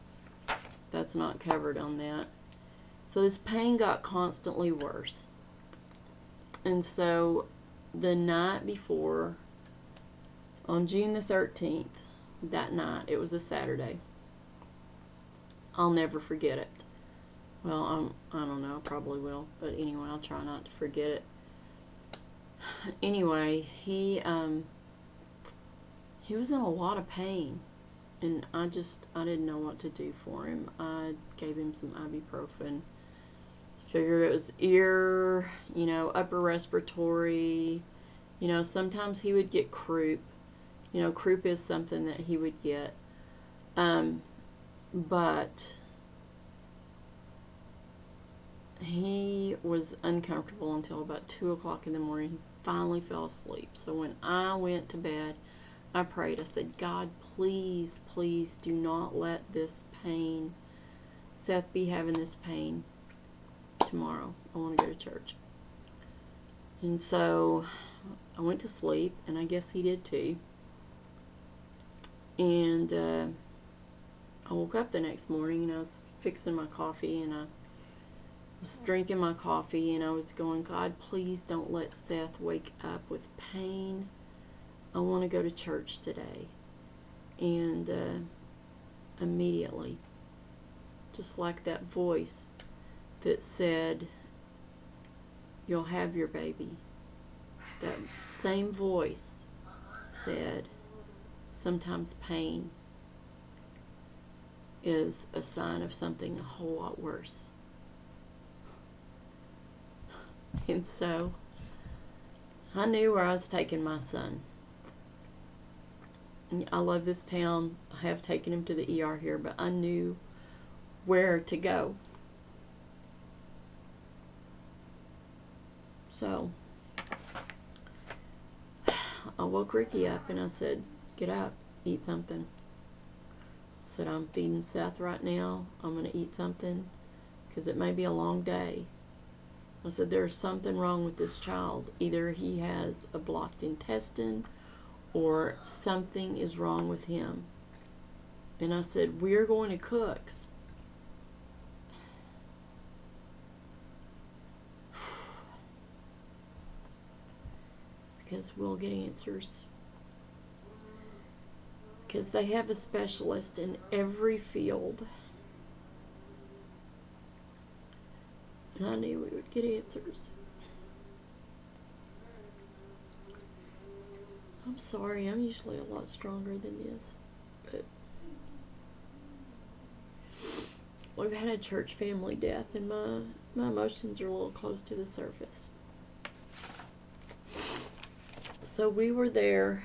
A: that's not covered on that. So this pain got constantly worse. And so the night before, on June the 13th, that night, it was a Saturday, I'll never forget it. Well, I'm, I don't know, probably will. But anyway, I'll try not to forget it. Anyway, he, um, he was in a lot of pain. And I just, I didn't know what to do for him. I gave him some ibuprofen. Figured it was ear, you know, upper respiratory. You know, sometimes he would get croup. You know, croup is something that he would get. Um, but he was uncomfortable until about 2 o'clock in the morning. He finally fell asleep. So when I went to bed, I prayed. I said, God, please, please do not let this pain, Seth be having this pain tomorrow. I want to go to church. And so I went to sleep, and I guess he did too. And, uh, I woke up the next morning and I was fixing my coffee and I was drinking my coffee and I was going, God, please don't let Seth wake up with pain. I want to go to church today. And uh, immediately, just like that voice that said, You'll have your baby, that same voice said, Sometimes pain is a sign of something a whole lot worse. And so I knew where I was taking my son. I love this town. I have taken him to the ER here, but I knew where to go. So I woke Ricky up and I said, Get up, eat something. Said, I'm feeding Seth right now. I'm going to eat something because it may be a long day. I said, There's something wrong with this child. Either he has a blocked intestine or something is wrong with him. And I said, We're going to Cook's. because we'll get answers. Because they have a specialist in every field. And I knew we would get answers. I'm sorry, I'm usually a lot stronger than this. But we've had a church family death and my my emotions are a little close to the surface. So we were there.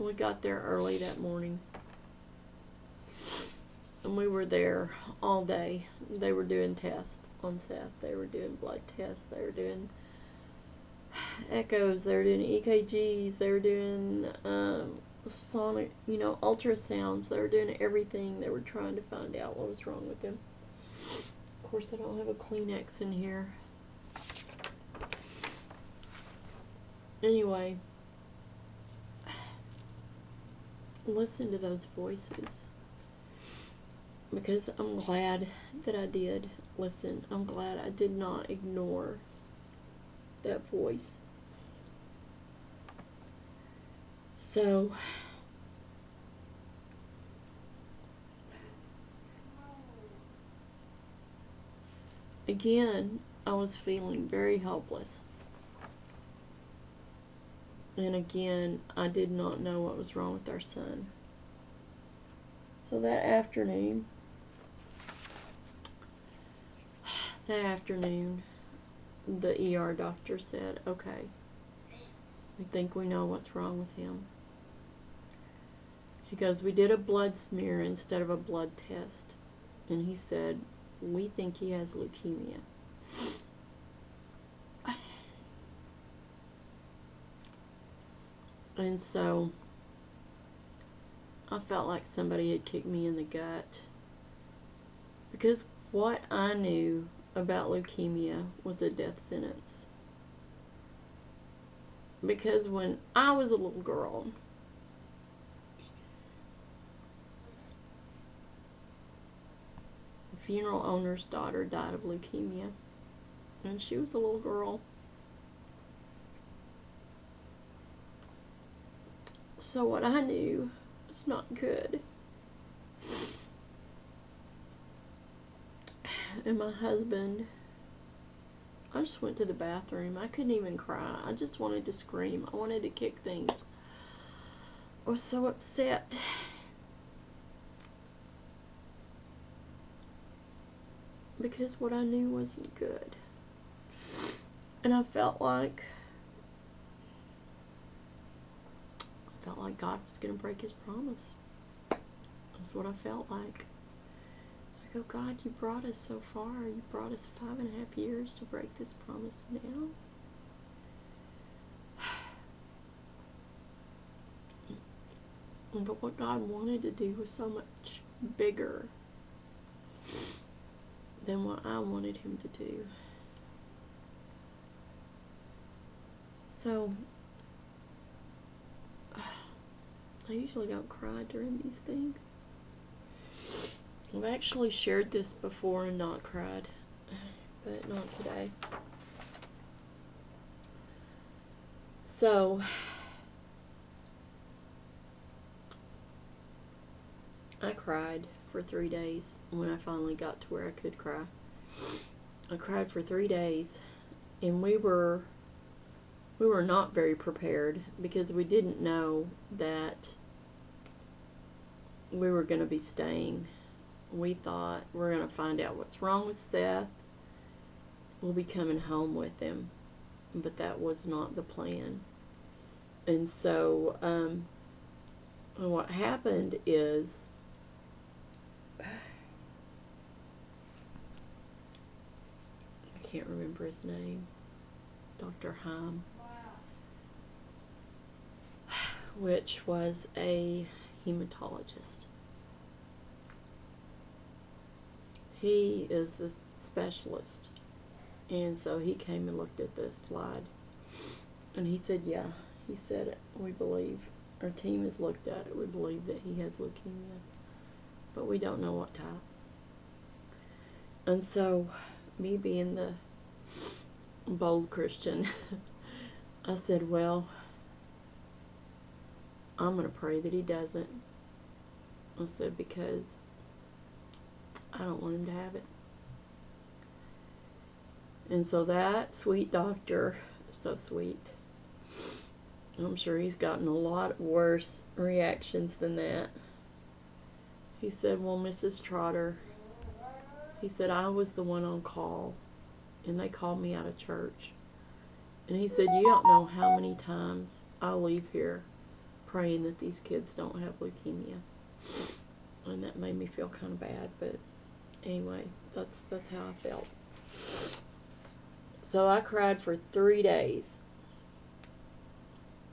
A: We got there early that morning. And we were there all day. They were doing tests on Seth. They were doing blood tests. They were doing echoes. They were doing EKGs. They were doing um, sonic, you know, ultrasounds. They were doing everything. They were trying to find out what was wrong with him. Of course, I don't have a Kleenex in here. Anyway, listen to those voices because I'm glad that I did listen. I'm glad I did not ignore that voice. So, again, I was feeling very helpless. And again, I did not know what was wrong with our son. So that afternoon, that afternoon, the ER doctor said, okay, we think we know what's wrong with him. He goes, we did a blood smear instead of a blood test. And he said, we think he has leukemia. And so I felt like somebody had kicked me in the gut. Because what I knew about leukemia was a death sentence. Because when I was a little girl, the funeral owner's daughter died of leukemia. And she was a little girl. So what I knew was not good. And my husband, I just went to the bathroom. I couldn't even cry. I just wanted to scream. I wanted to kick things. I was so upset. Because what I knew wasn't good. And I felt like felt like God was going to break his promise. That's what I felt like. I go, oh God, you brought us so far. You brought us five and a half years to break this promise now. But what God wanted to do was so much bigger than what I wanted Him to do. So, I usually don't cry during these things. I've actually shared this before and not cried, but not today. So, I cried for three days when I finally got to where I could cry. I cried for three days, and we were we were not very prepared because we didn't know that we were going to be staying. We thought we're going to find out what's wrong with Seth. We'll be coming home with him, but that was not the plan. And so, um, what happened is I can't remember his name. Dr. Heim. which was a hematologist. he is the specialist. And so he came and looked at the slide. And he said, Yeah. He said, We believe, our team has looked at it. We believe that he has leukemia. But we don't know what type. And so, me being the bold Christian, I said, Well, I'm going to pray that he doesn't. I said, Because I don't want him to have it. And so that sweet doctor, so sweet. I'm sure he's gotten a lot worse reactions than that. He said, Well, Mrs. Trotter, he said, I was the one on call, and they called me out of church. And he said, You don't know how many times I leave here praying that these kids don't have leukemia. And that made me feel kind of bad, but anyway, that's that's how I felt. So I cried for three days.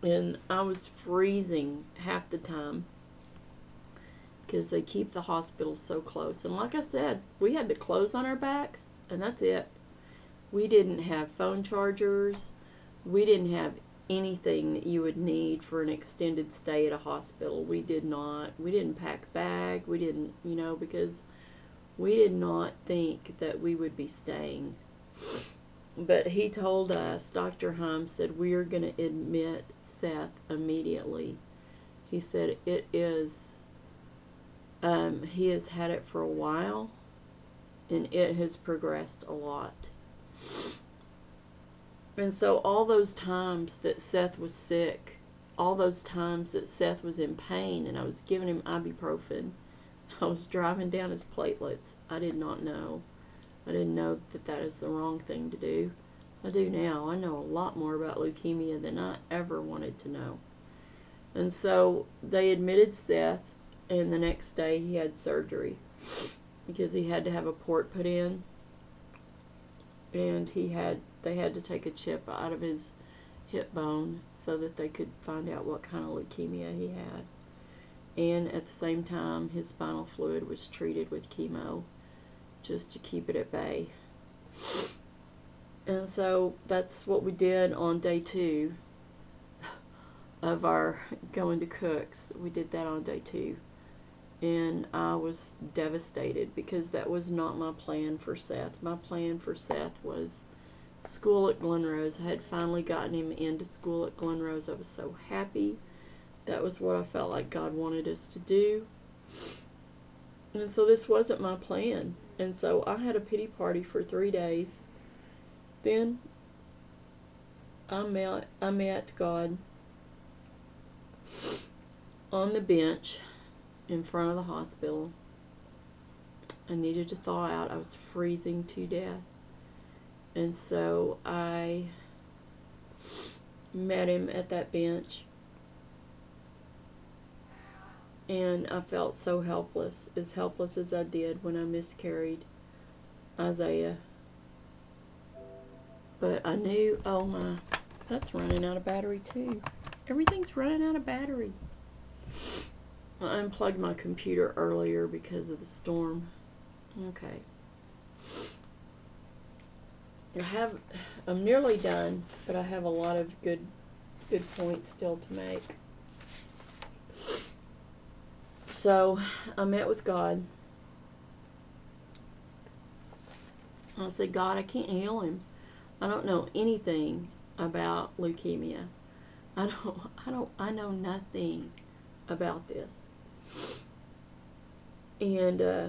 A: And I was freezing half the time because they keep the hospital so close. And like I said, we had the clothes on our backs, and that's it. We didn't have phone chargers. We didn't have anything that you would need for an extended stay at a hospital. We did not. We didn't pack a bag. We didn't, you know, because we did not think that we would be staying. But he told us, Dr. Heim said, we are going to admit Seth immediately. He said, it is, um, he has had it for a while, and it has progressed a lot. And so all those times that Seth was sick, all those times that Seth was in pain, and I was giving him ibuprofen, I was driving down his platelets. I did not know. I didn't know that that is the wrong thing to do. I do now. I know a lot more about leukemia than I ever wanted to know. And so they admitted Seth, and the next day he had surgery because he had to have a port put in, and he had they had to take a chip out of his hip bone so that they could find out what kind of leukemia he had. And at the same time, his spinal fluid was treated with chemo just to keep it at bay. And so that's what we did on day two of our going to Cook's. We did that on day two. And I was devastated because that was not my plan for Seth. My plan for Seth was school at Glen Rose. I had finally gotten him into school at Glen Rose. I was so happy. That was what I felt like God wanted us to do. And so this wasn't my plan. And so I had a pity party for three days. Then I met, I met God on the bench in front of the hospital. I needed to thaw out. I was freezing to death. And so I met him at that bench. And I felt so helpless, as helpless as I did when I miscarried Isaiah. But I knew, oh my, that's running out of battery too. Everything's running out of battery. I unplugged my computer earlier because of the storm. Okay. I have, I'm nearly done, but I have a lot of good, good points still to make. So, I met with God. I said, God, I can't heal him. I don't know anything about leukemia. I don't, I don't, I know nothing about this. And, uh,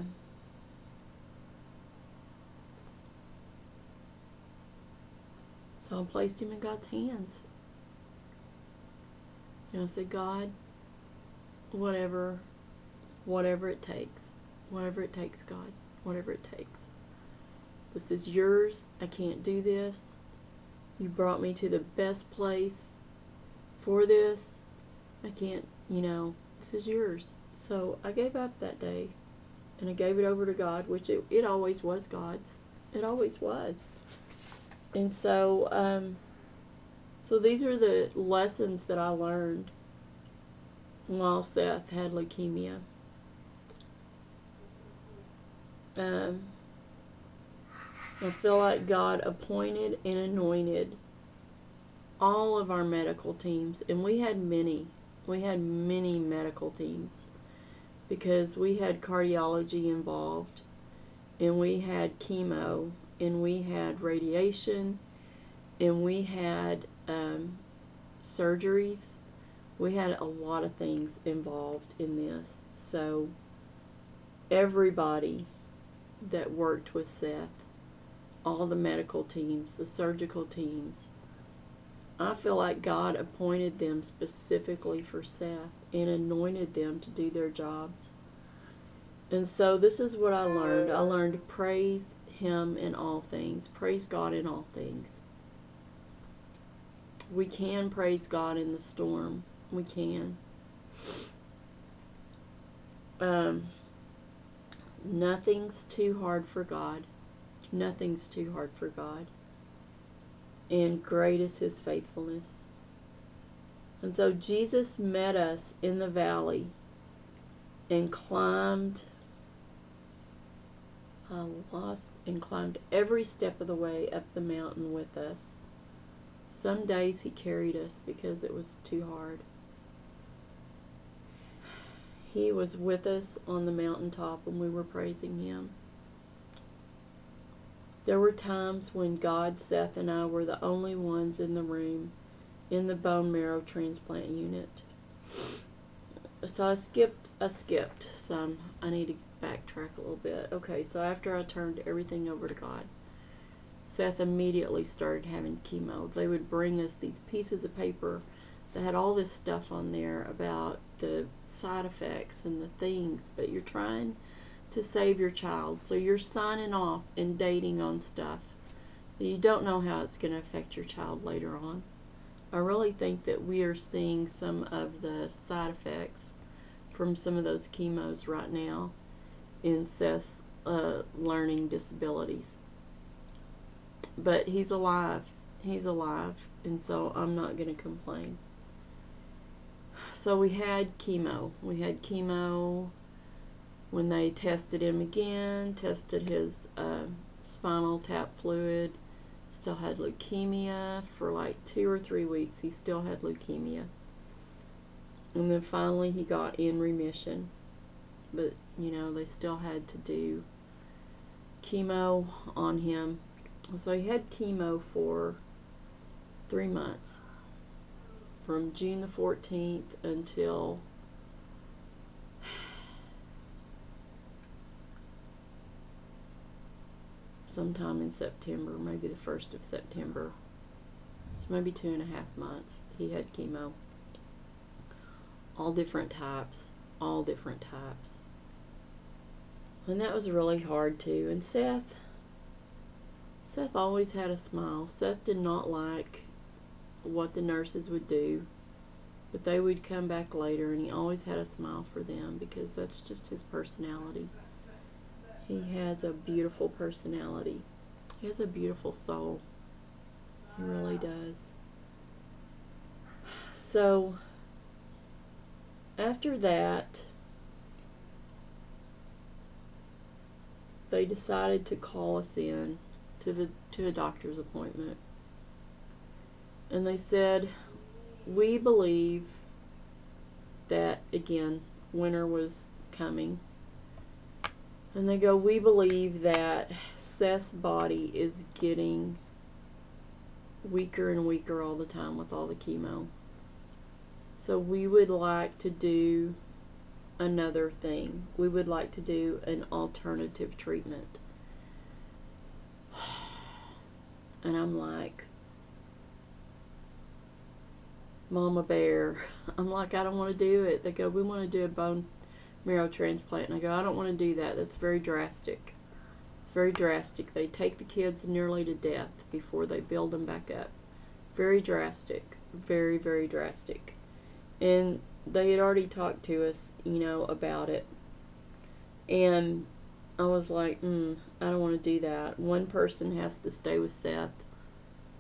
A: so I placed him in God's hands. And I said, God, whatever, whatever it takes, whatever it takes, God, whatever it takes. This is yours. I can't do this. You brought me to the best place for this. I can't, you know, this is yours. So I gave up that day and I gave it over to God, which it, it always was God's. It always was. And so, um, so these are the lessons that I learned while Seth had leukemia. Um, I feel like God appointed and anointed all of our medical teams, and we had many. We had many medical teams because we had cardiology involved, and we had chemo, and we had radiation, and we had um, surgeries. We had a lot of things involved in this. So, everybody that worked with Seth, all the medical teams, the surgical teams, I feel like God appointed them specifically for Seth and anointed them to do their jobs. And so this is what I learned. I learned praise Him in all things, praise God in all things. We can praise God in the storm. We can. Um, nothing's too hard for God. Nothing's too hard for God and great is his faithfulness. And so Jesus met us in the valley and climbed I lost and climbed every step of the way up the mountain with us. Some days he carried us because it was too hard. He was with us on the mountaintop when we were praising him. There were times when God, Seth, and I were the only ones in the room in the bone marrow transplant unit. So I skipped, I skipped some. I need to backtrack a little bit. Okay, so after I turned everything over to God, Seth immediately started having chemo. They would bring us these pieces of paper that had all this stuff on there about the side effects and the things, but you're trying to save your child. So you're signing off and dating on stuff you don't know how it's going to affect your child later on. I really think that we are seeing some of the side effects from some of those chemos right now in Seth's uh, learning disabilities. But he's alive. He's alive. And so I'm not going to complain. So we had chemo. We had chemo when they tested him again, tested his uh, spinal tap fluid, still had leukemia for like two or three weeks. He still had leukemia. And then finally he got in remission. But, you know, they still had to do chemo on him. So he had chemo for three months. From June the 14th until sometime in September, maybe the 1st of September. So maybe two and a half months he had chemo. All different types, all different types. And that was really hard too. And Seth, Seth always had a smile. Seth did not like what the nurses would do, but they would come back later and he always had a smile for them because that's just his personality. He has a beautiful personality. He has a beautiful soul. He really does. So, after that, they decided to call us in to the to a doctor's appointment. And they said, "We believe that again, winter was coming and they go, We believe that Seth's body is getting weaker and weaker all the time with all the chemo. So we would like to do another thing. We would like to do an alternative treatment. And I'm like, Mama Bear. I'm like, I don't want to do it. They go, we want to do a bone marrow transplant. And I go, I don't want to do that. That's very drastic. It's very drastic. They take the kids nearly to death before they build them back up. Very drastic. Very, very drastic. And they had already talked to us, you know, about it. And I was like, mm, I don't want to do that. One person has to stay with Seth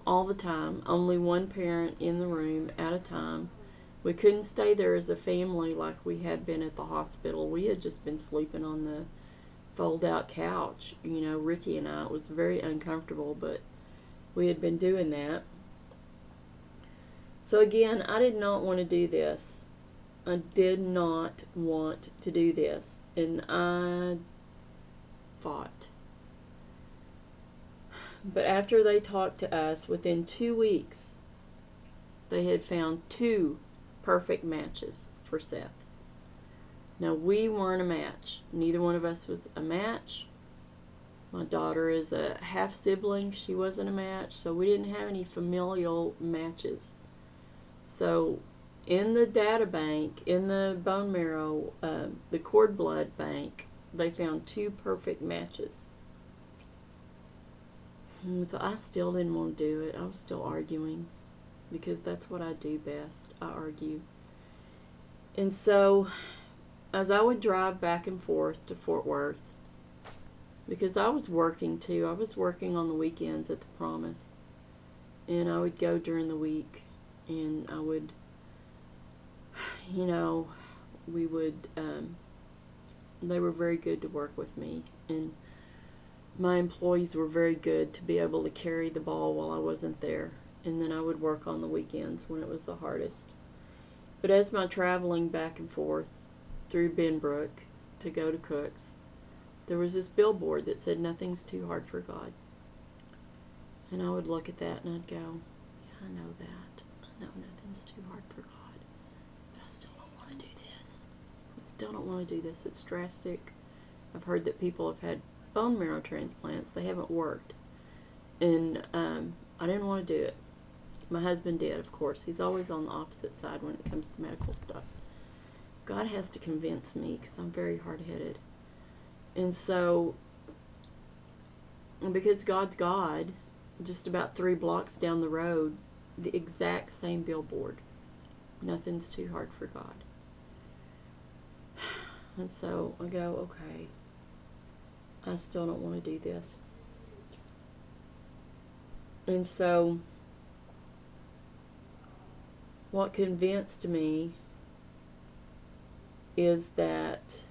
A: all the time. Only one parent in the room at a time. We couldn't stay there as a family like we had been at the hospital. We had just been sleeping on the fold out couch. You know, Ricky and I, it was very uncomfortable, but we had been doing that. So again, I did not want to do this. I did not want to do this. And I fought. But after they talked to us, within two weeks, they had found two perfect matches for Seth. Now, we weren't a match. Neither one of us was a match. My daughter is a half sibling. She wasn't a match. So we didn't have any familial matches. So in the data bank, in the bone marrow, uh, the cord blood bank, they found two perfect matches. So I still didn't want to do it. I was still arguing because that's what I do best. I argue. And so as I would drive back and forth to Fort Worth, because I was working too, I was working on the weekends at the Promise. And I would go during the week and I would, you know, we would, um, they were very good to work with me. And my employees were very good to be able to carry the ball while I wasn't there. And then I would work on the weekends when it was the hardest. But as my traveling back and forth through Benbrook to go to Cook's, there was this billboard that said, Nothing's too hard for God. And I would look at that and I'd go, Yeah, I know that. Know nothing's too hard for God. But I still don't want to do this. I still don't want to do this. It's drastic. I've heard that people have had bone marrow transplants, they haven't worked. And um, I didn't want to do it. My husband did, of course. He's always on the opposite side when it comes to medical stuff. God has to convince me because I'm very hard headed. And so, because God's God, just about three blocks down the road, the exact same billboard. Nothing's too hard for God. And so I go, okay, I still don't want to do this. And so, what convinced me is that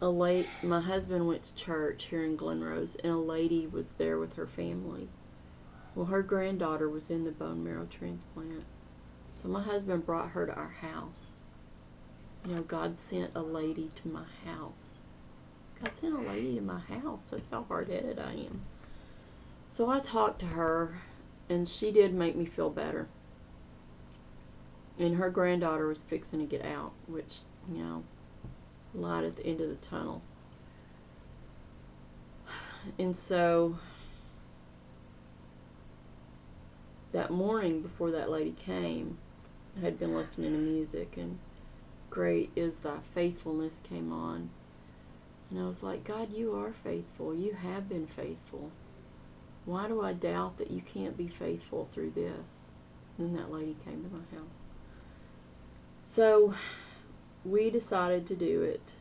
A: a late my husband went to church here in Glen Rose and a lady was there with her family. Well, her granddaughter was in the bone marrow transplant. So my husband brought her to our house. You know, God sent a lady to my house. God sent a lady to my house. That's how hard headed I am. So I talked to her, and she did make me feel better. And her granddaughter was fixing to get out, which, you know, light at the end of the tunnel. And so that morning before that lady came, I had been listening to music and Great is Thy Faithfulness came on. And I was like, God, you are faithful. You have been faithful. Why do I doubt that you can't be faithful through this? And then that lady came to my house. So we decided to do it.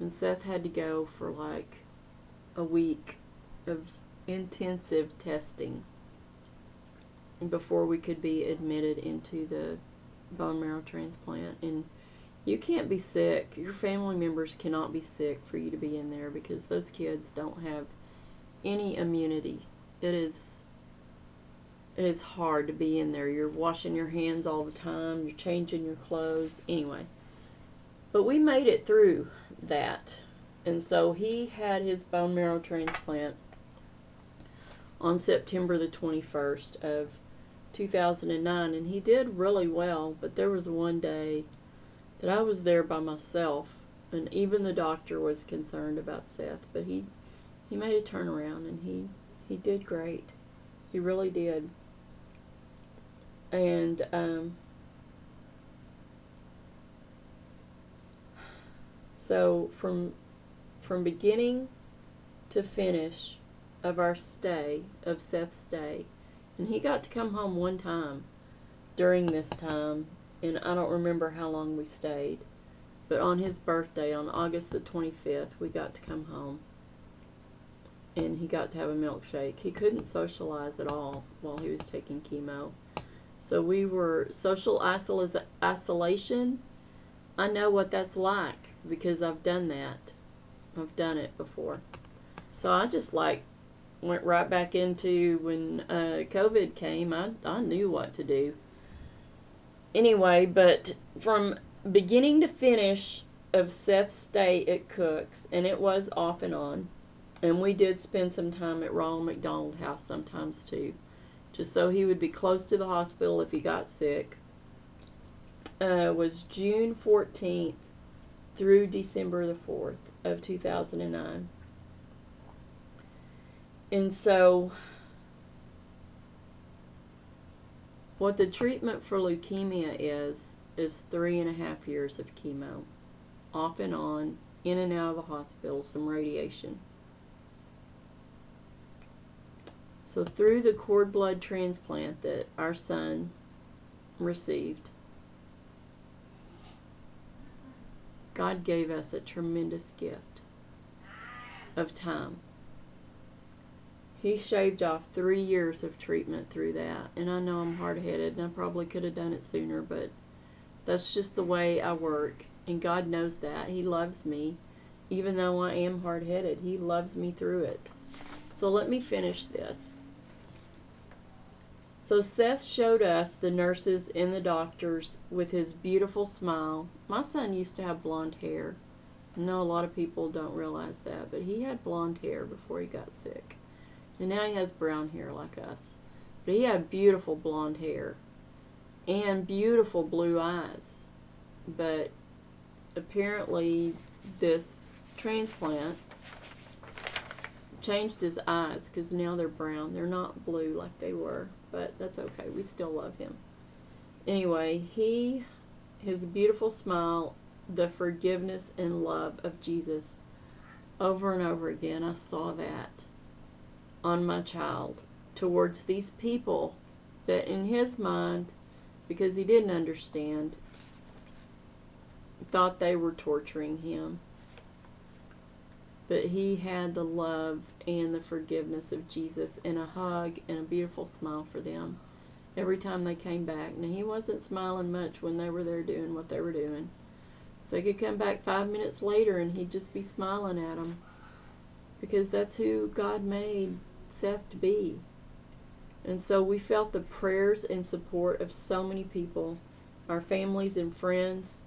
A: And Seth had to go for like a week of intensive testing before we could be admitted into the bone marrow transplant. And you can't be sick. Your family members cannot be sick for you to be in there because those kids don't have any immunity. It is it is hard to be in there. You're washing your hands all the time, you're changing your clothes. Anyway, but we made it through that. And so he had his bone marrow transplant on September the 21st of 2009 and he did really well, but there was one day that I was there by myself and even the doctor was concerned about Seth, but he he made a turnaround and he he did great. He really did. And um so from from beginning to finish of our stay, of Seth's stay, and he got to come home one time during this time, and I don't remember how long we stayed. But on his birthday, on August the 25th, we got to come home. And he got to have a milkshake. He couldn't socialize at all while he was taking chemo. So we were social isol- isolation. I know what that's like. because I've done that. I've done it before. So I just like went right back into when uh, COVID came. I I knew what to do. Anyway, but from beginning to finish of Seth's stay at Cook's, and it was off and on, and we did spend some time at Ronald McDonald House sometimes too, just so he would be close to the hospital if he got sick. Uh, was June fourteenth through December the fourth of two thousand and so, what the treatment for leukemia is, is three and a half years of chemo, off and on, in and out of the hospital, some radiation. So, through the cord blood transplant that our son received, God gave us a tremendous gift of time. He shaved off three years of treatment through that. And I know I'm hard headed and I probably could have done it sooner, but that's just the way I work. And God knows that. He loves me. Even though I am hard headed, He loves me through it. So let me finish this. So Seth showed us, the nurses and the doctors, with his beautiful smile. My son used to have blonde hair. I know a lot of people don't realize that, but he had blonde hair before he got sick. And now he has brown hair like us. But he had beautiful blonde hair and beautiful blue eyes. But apparently, this transplant changed his eyes because now they're brown. They're not blue like they were, but that's okay. We still love him. Anyway, he, his beautiful smile, the forgiveness and love of Jesus over and over again, I saw that on my child towards these people that in his mind, because he didn't understand, thought they were torturing him. But he had the love and the forgiveness of Jesus and a hug and a beautiful smile for them every time they came back. Now, he wasn't smiling much when they were there doing what they were doing. So they could come back five minutes later and he'd just be smiling at them because that's who God made Seth to be. And so we felt the prayers and support of so many people, our families and friends,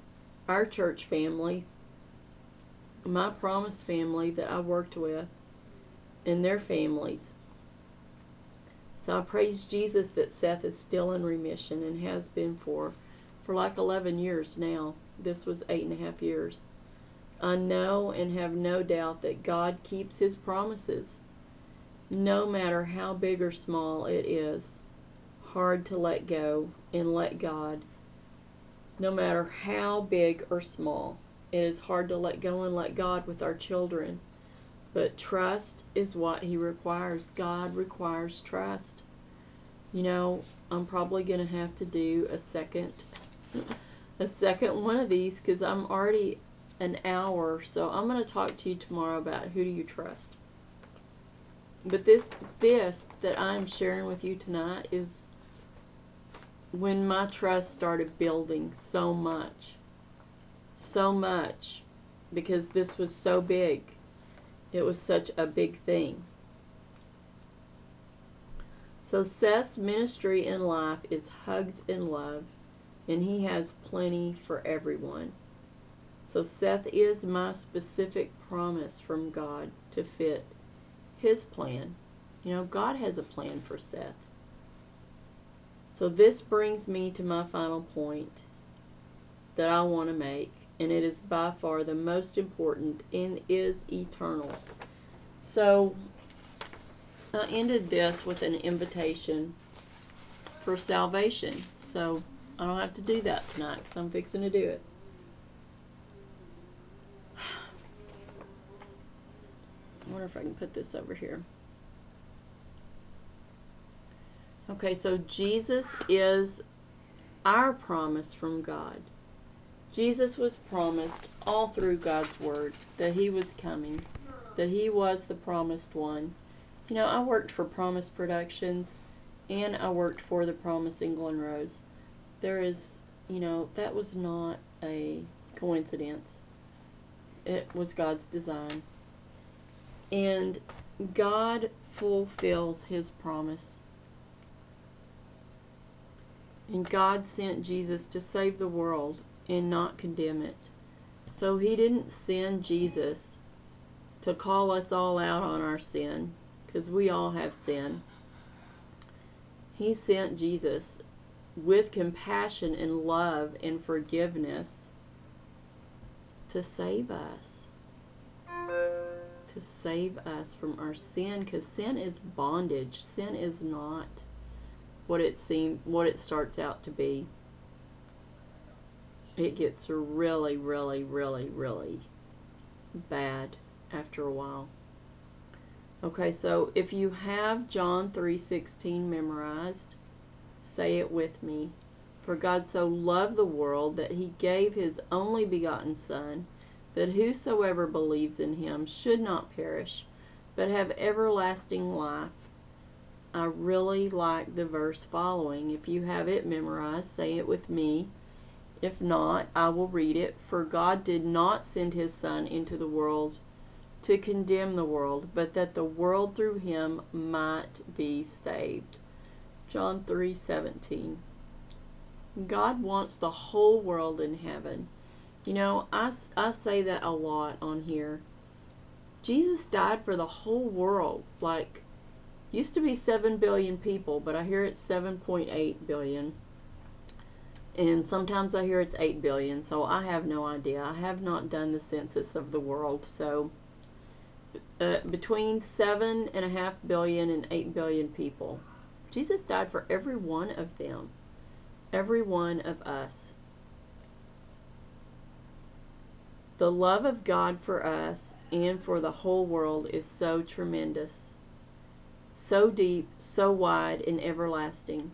A: our church family, my promise family that I worked with, and their families. So I praise Jesus that Seth is still in remission and has been for for like 11 years now. This was eight and a half years. I know and have no doubt that God keeps his promises no matter how big or small it is, hard to let go and let God. No matter how big or small, it is hard to let go and let God with our children. But trust is what He requires. God requires trust. You know, I'm probably going to have to do a second a second one of these because I'm already an hour. So I'm going to talk to you tomorrow about who do you trust. But this this that I'm sharing with you tonight is when my trust started building so much. So much because this was so big. It was such a big thing. So Seth's ministry in life is hugs and love, and he has plenty for everyone. So Seth is my specific promise from God to fit his plan. You know, God has a plan for Seth. So this brings me to my final point that I want to make, and it is by far the most important and is eternal. So I ended this with an invitation for salvation. So I don't have to do that tonight because I'm fixing to do it. I wonder if I can put this over here. Okay, so Jesus is our promise from God. Jesus was promised all through God's Word that He was coming, that He was the promised one. You know, I worked for Promise Productions and I worked for the Promise in Glen Rose. There is, you know, that was not a coincidence. It was God's design. And God fulfills his promise. And God sent Jesus to save the world and not condemn it. So he didn't send Jesus to call us all out on our sin, because we all have sin. He sent Jesus with compassion and love and forgiveness to save us. To save us from our sin, because sin is bondage. Sin is not what it seems, what it starts out to be. It gets really, really, really, really bad after a while. Okay, so if you have John 3:16 memorized, say it with me. For God so loved the world that he gave his only begotten son, that whosoever believes in him should not perish, but have everlasting life. I really like the verse following. If you have it memorized, say it with me. If not, I will read it. For God did not send his Son into the world to condemn the world, but that the world through him might be saved. John 3:17. God wants the whole world in heaven. You know, I, I say that a lot on here. Jesus died for the whole world. Like, used to be 7 billion people, but I hear it's 7.8 billion. And sometimes I hear it's 8 billion, so I have no idea. I have not done the census of the world, so uh, between 7.5 billion and 8 billion people. Jesus died for every one of them, every one of us. The love of God for us and for the whole world is so tremendous, so deep, so wide, and everlasting.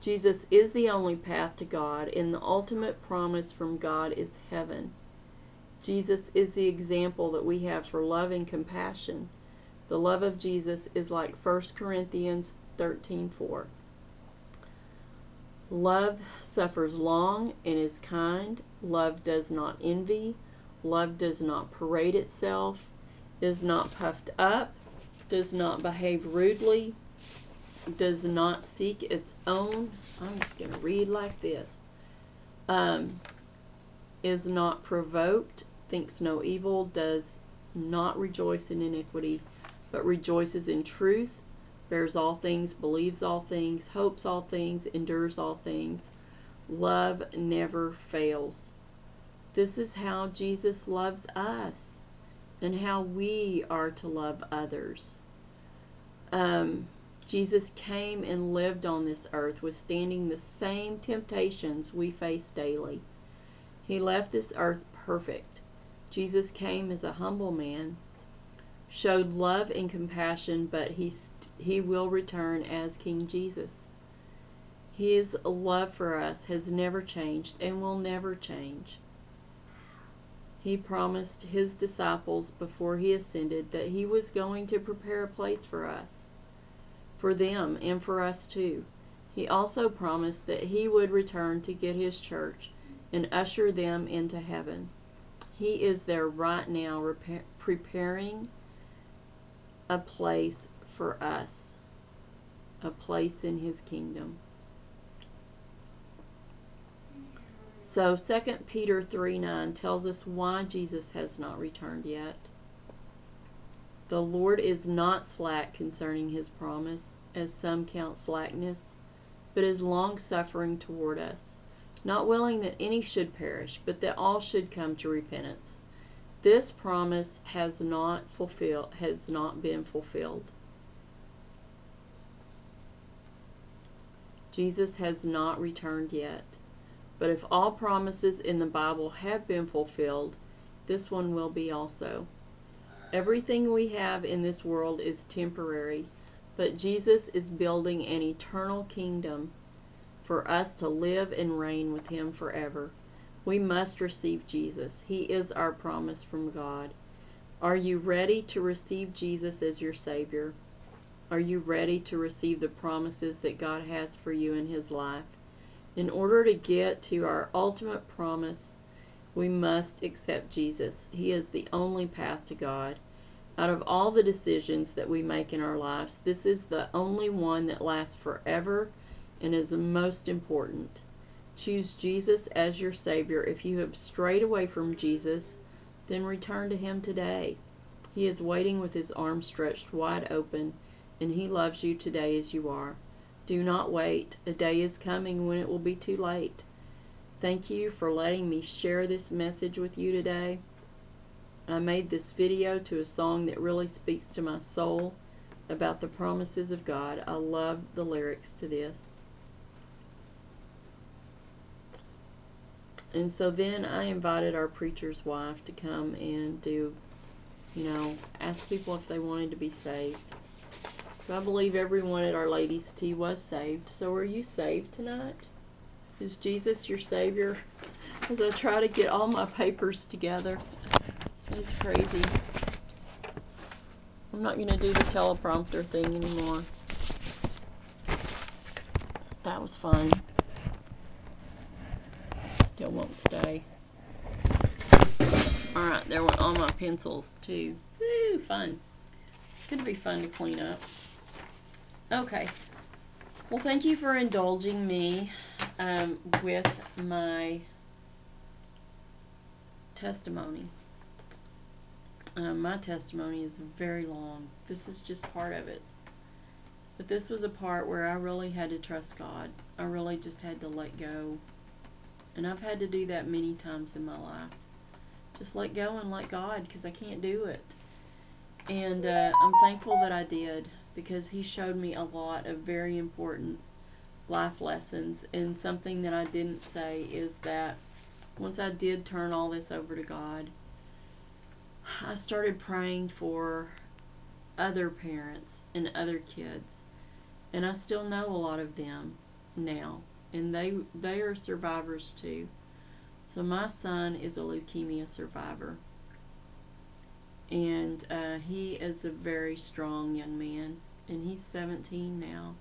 A: Jesus is the only path to God, and the ultimate promise from God is heaven. Jesus is the example that we have for love and compassion. The love of Jesus is like 1 Corinthians 13:4. Love suffers long and is kind. Love does not envy. Love does not parade itself, is not puffed up, does not behave rudely, does not seek its own. I'm just going to read like this. Um, is not provoked, thinks no evil, does not rejoice in iniquity, but rejoices in truth, bears all things, believes all things, hopes all things, endures all things. Love never fails. This is how Jesus loves us and how we are to love others. Um, Jesus came and lived on this earth, withstanding the same temptations we face daily. He left this earth perfect. Jesus came as a humble man, showed love and compassion, but he, he will return as King Jesus. His love for us has never changed and will never change. He promised his disciples before he ascended that he was going to prepare a place for us, for them, and for us too. He also promised that he would return to get his church and usher them into heaven. He is there right now preparing a place for us, a place in his kingdom. So 2 Peter 3 9 tells us why Jesus has not returned yet. The Lord is not slack concerning his promise, as some count slackness, but is long suffering toward us, not willing that any should perish, but that all should come to repentance. This promise has not fulfilled has not been fulfilled. Jesus has not returned yet. But if all promises in the Bible have been fulfilled, this one will be also. Everything we have in this world is temporary, but Jesus is building an eternal kingdom for us to live and reign with Him forever. We must receive Jesus. He is our promise from God. Are you ready to receive Jesus as your Savior? Are you ready to receive the promises that God has for you in His life? In order to get to our ultimate promise, We must accept Jesus. He is the only path to God. Out of all the decisions that we make in our lives, this is the only one that lasts forever and is the most important. Choose Jesus as your Savior. If you have strayed away from Jesus, then return to Him today. He is waiting with His arms stretched wide open, and He loves you today as you are. Do not wait. A day is coming when it will be too late. Thank you for letting me share this message with you today. I made this video to a song that really speaks to my soul about the promises of God. I love the lyrics to this. And so then I invited our preacher's wife to come and do, you know, ask people if they wanted to be saved. I believe everyone at Our Lady's Tea was saved. So are you saved tonight? Is Jesus your Savior? As I try to get all my papers together. It's crazy. I'm not going to do the teleprompter thing anymore. That was fun. Still won't stay. Alright, there went all my pencils too. Woo, fun. It's going to be fun to clean up. Okay. Well, thank you for indulging me um, with my testimony. Um, my testimony is very long. This is just part of it. But this was a part where I really had to trust God. I really just had to let go. And I've had to do that many times in my life. Just let go and let God because I can't do it. And uh, I'm thankful that I did because He showed me a lot of very important life lessons. And something that I didn't say is that once I did turn all this over to God, I started praying for other parents and other kids. And I still know a lot of them now. And they they are survivors too. So my son is a leukemia survivor. And uh, he is a very strong young man. And he's 17 now.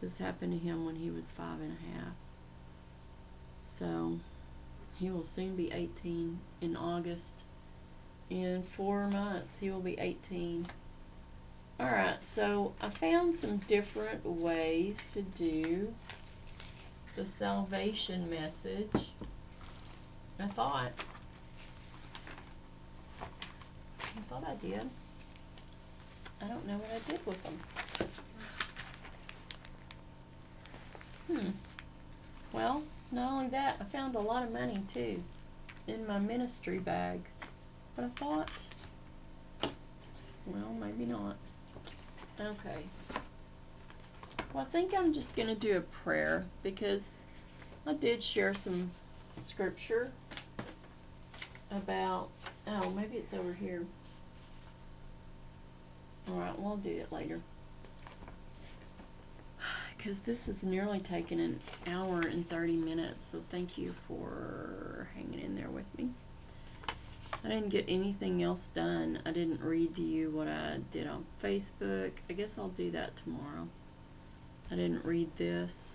A: This happened to him when he was five and a half. So he will soon be 18 in August. In four months he will be 18 alright so I found some different ways to do the salvation message. I thought. I thought I did I don't know what I did with them hmm well not only that I found a lot of money too in my ministry bag but I thought, well, maybe not. Okay. Well, I think I'm just going to do a prayer because I did share some scripture about, oh, maybe it's over here. Alright, we'll do it later. Because this has nearly taken an hour and 30 minutes, so thank you for hanging in there with me. I didn't get anything else done. I didn't read to you what I did on Facebook. I guess I'll do that tomorrow. I didn't read this.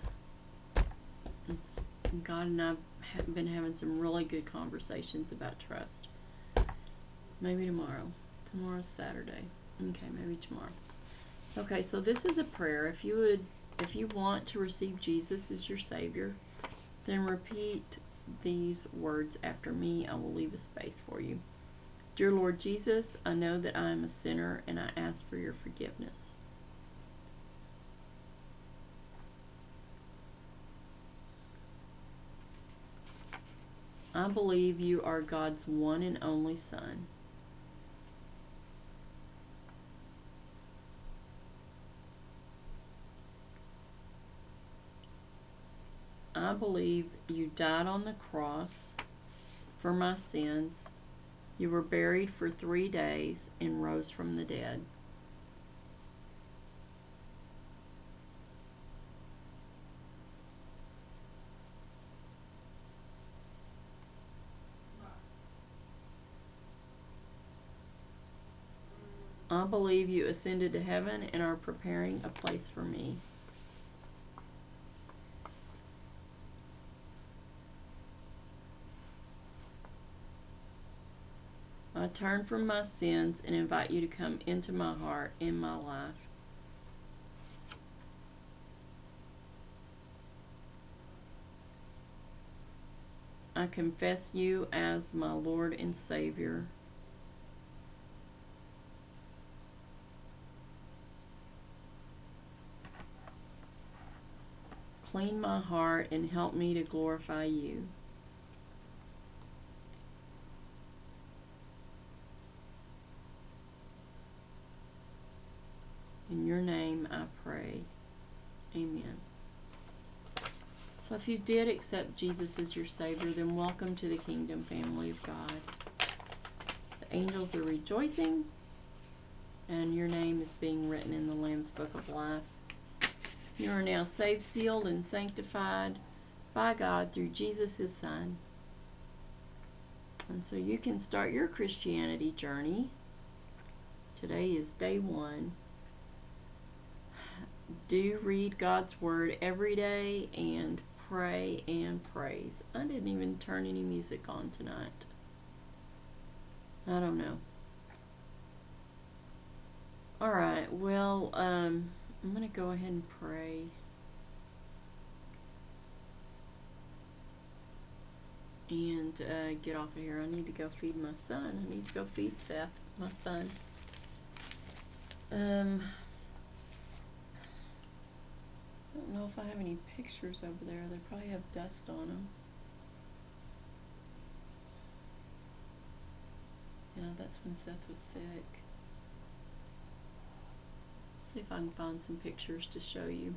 A: It's, God and I have been having some really good conversations about trust. Maybe tomorrow. Tomorrow's Saturday. Okay, maybe tomorrow. Okay, so this is a prayer. If you would, if you want to receive Jesus as your Savior, then repeat these words after me. I will leave a space for you. Dear Lord Jesus, I know that I am a sinner and I ask for your forgiveness. I believe you are God's one and only Son. I believe you died on the cross for my sins. You were buried for three days and rose from the dead. I believe you ascended to heaven and are preparing a place for me. Turn from my sins and invite you to come into my heart in my life. I confess you as my Lord and Savior. Clean my heart and help me to glorify you. In your name I pray. Amen. So if you did accept Jesus as your Savior, then welcome to the kingdom family of God. The angels are rejoicing, and your name is being written in the Lamb's Book of Life. You are now saved, sealed, and sanctified by God through Jesus, His Son. And so you can start your Christianity journey. Today is day one do read God's Word every day and pray and praise. I didn't even turn any music on tonight. I don't know. Alright, well, um, I'm going to go ahead and pray. And uh, get off of here. I need to go feed my son. I need to go feed Seth, my son. Um, I don't know if I have any pictures over there. They probably have dust on them. Yeah, that's when Seth was sick. See if I can find some pictures to show you.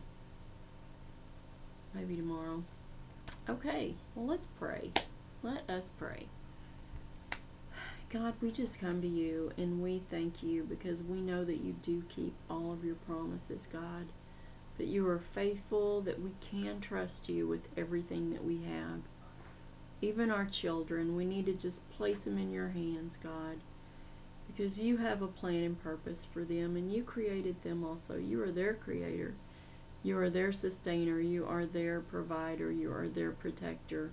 A: Maybe tomorrow. Okay, well, let's pray. Let us pray. God, we just come to you and we thank you because we know that you do keep all of your promises, God that you are faithful, that we can trust you with everything that we have. Even our children, we need to just place them in your hands, God, because you have a plan and purpose for them, and you created them also. You are their creator. You are their sustainer. You are their provider. You are their protector.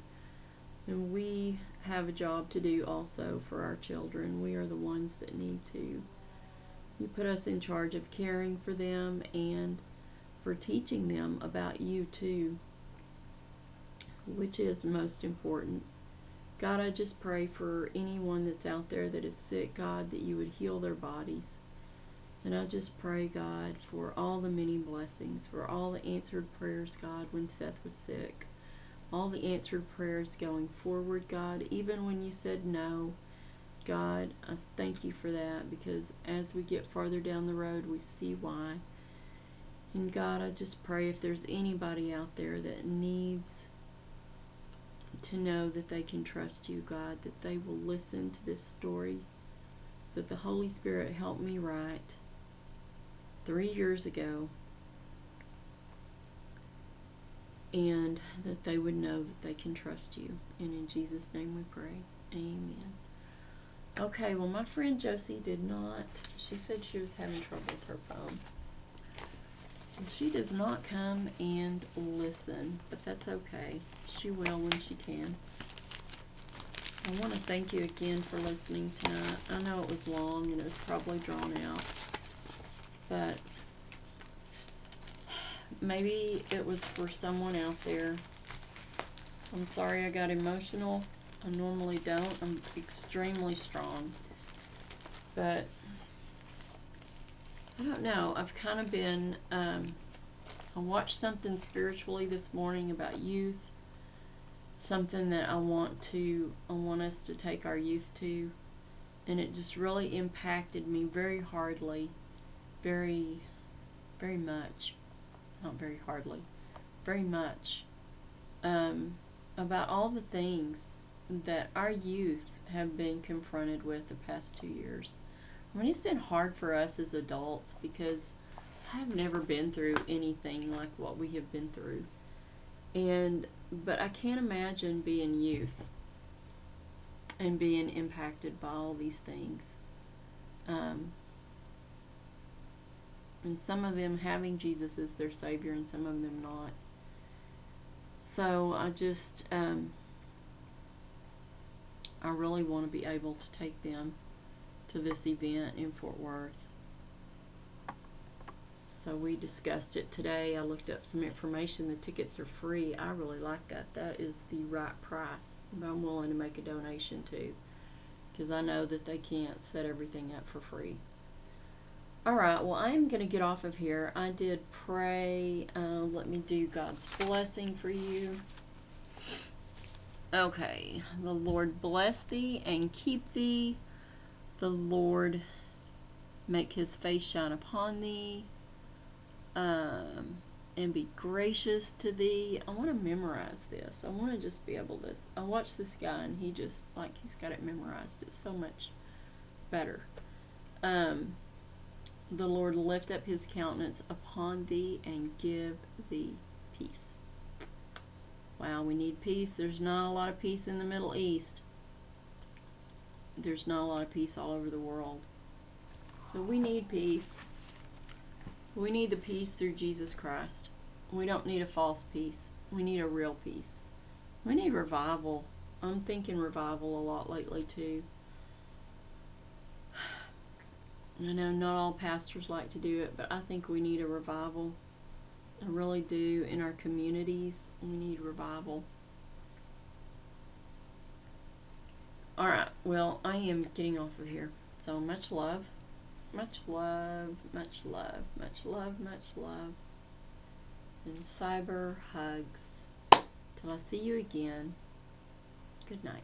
A: And we have a job to do also for our children. We are the ones that need to. You put us in charge of caring for them and for teaching them about you too, which is most important. God, I just pray for anyone that's out there that is sick, God, that you would heal their bodies. And I just pray, God, for all the many blessings, for all the answered prayers, God, when Seth was sick. All the answered prayers going forward, God, even when you said no. God, I thank you for that because as we get farther down the road, we see why. And God, I just pray if there's anybody out there that needs to know that they can trust you, God, that they will listen to this story that the Holy Spirit helped me write three years ago, and that they would know that they can trust you. And in Jesus' name we pray. Amen. Okay, well, my friend Josie did not, she said she was having trouble with her phone. She does not come and listen, but that's okay. She will when she can. I want to thank you again for listening tonight. I know it was long and it was probably drawn out, but maybe it was for someone out there. I'm sorry I got emotional. I normally don't. I'm extremely strong. But I don't know. I've kind of been, um, I watched something spiritually this morning about youth. Something that I want to, I want us to take our youth to. And it just really impacted me very hardly. Very, very much. Not very hardly. Very much. Um, about all the things that our youth have been confronted with the past two years. I mean, it's been hard for us as adults because I've never been through anything like what we have been through. And, but I can't imagine being youth and being impacted by all these things. Um, and some of them having Jesus as their Savior and some of them not. So I just, um, I really want to be able to take them to this event in Fort Worth. So we discussed it today. I looked up some information. The tickets are free. I really like that. That is the right price. But I'm willing to make a donation too. Because I know that they can't set everything up for free. Alright, well, I am going to get off of here. I did pray. Uh, let me do God's blessing for you. Okay. The Lord bless thee and keep thee. The Lord make his face shine upon thee um, and be gracious to thee. I want to memorize this. I want to just be able to. I watch this guy and he just like he's got it memorized. It's so much better. Um, the Lord lift up his countenance upon thee and give thee peace. Wow, we need peace. There's not a lot of peace in the Middle East. There's not a lot of peace all over the world. So we need peace. We need the peace through Jesus Christ. We don't need a false peace. We need a real peace. We need revival. I'm thinking revival a lot lately too. I know not all pastors like to do it, but I think we need a revival. I really do. In our communities, we need revival. Alright, well, I am getting off of here. So, much love. Much love, much love, much love, much love. And cyber hugs. Till I see you again. Good night.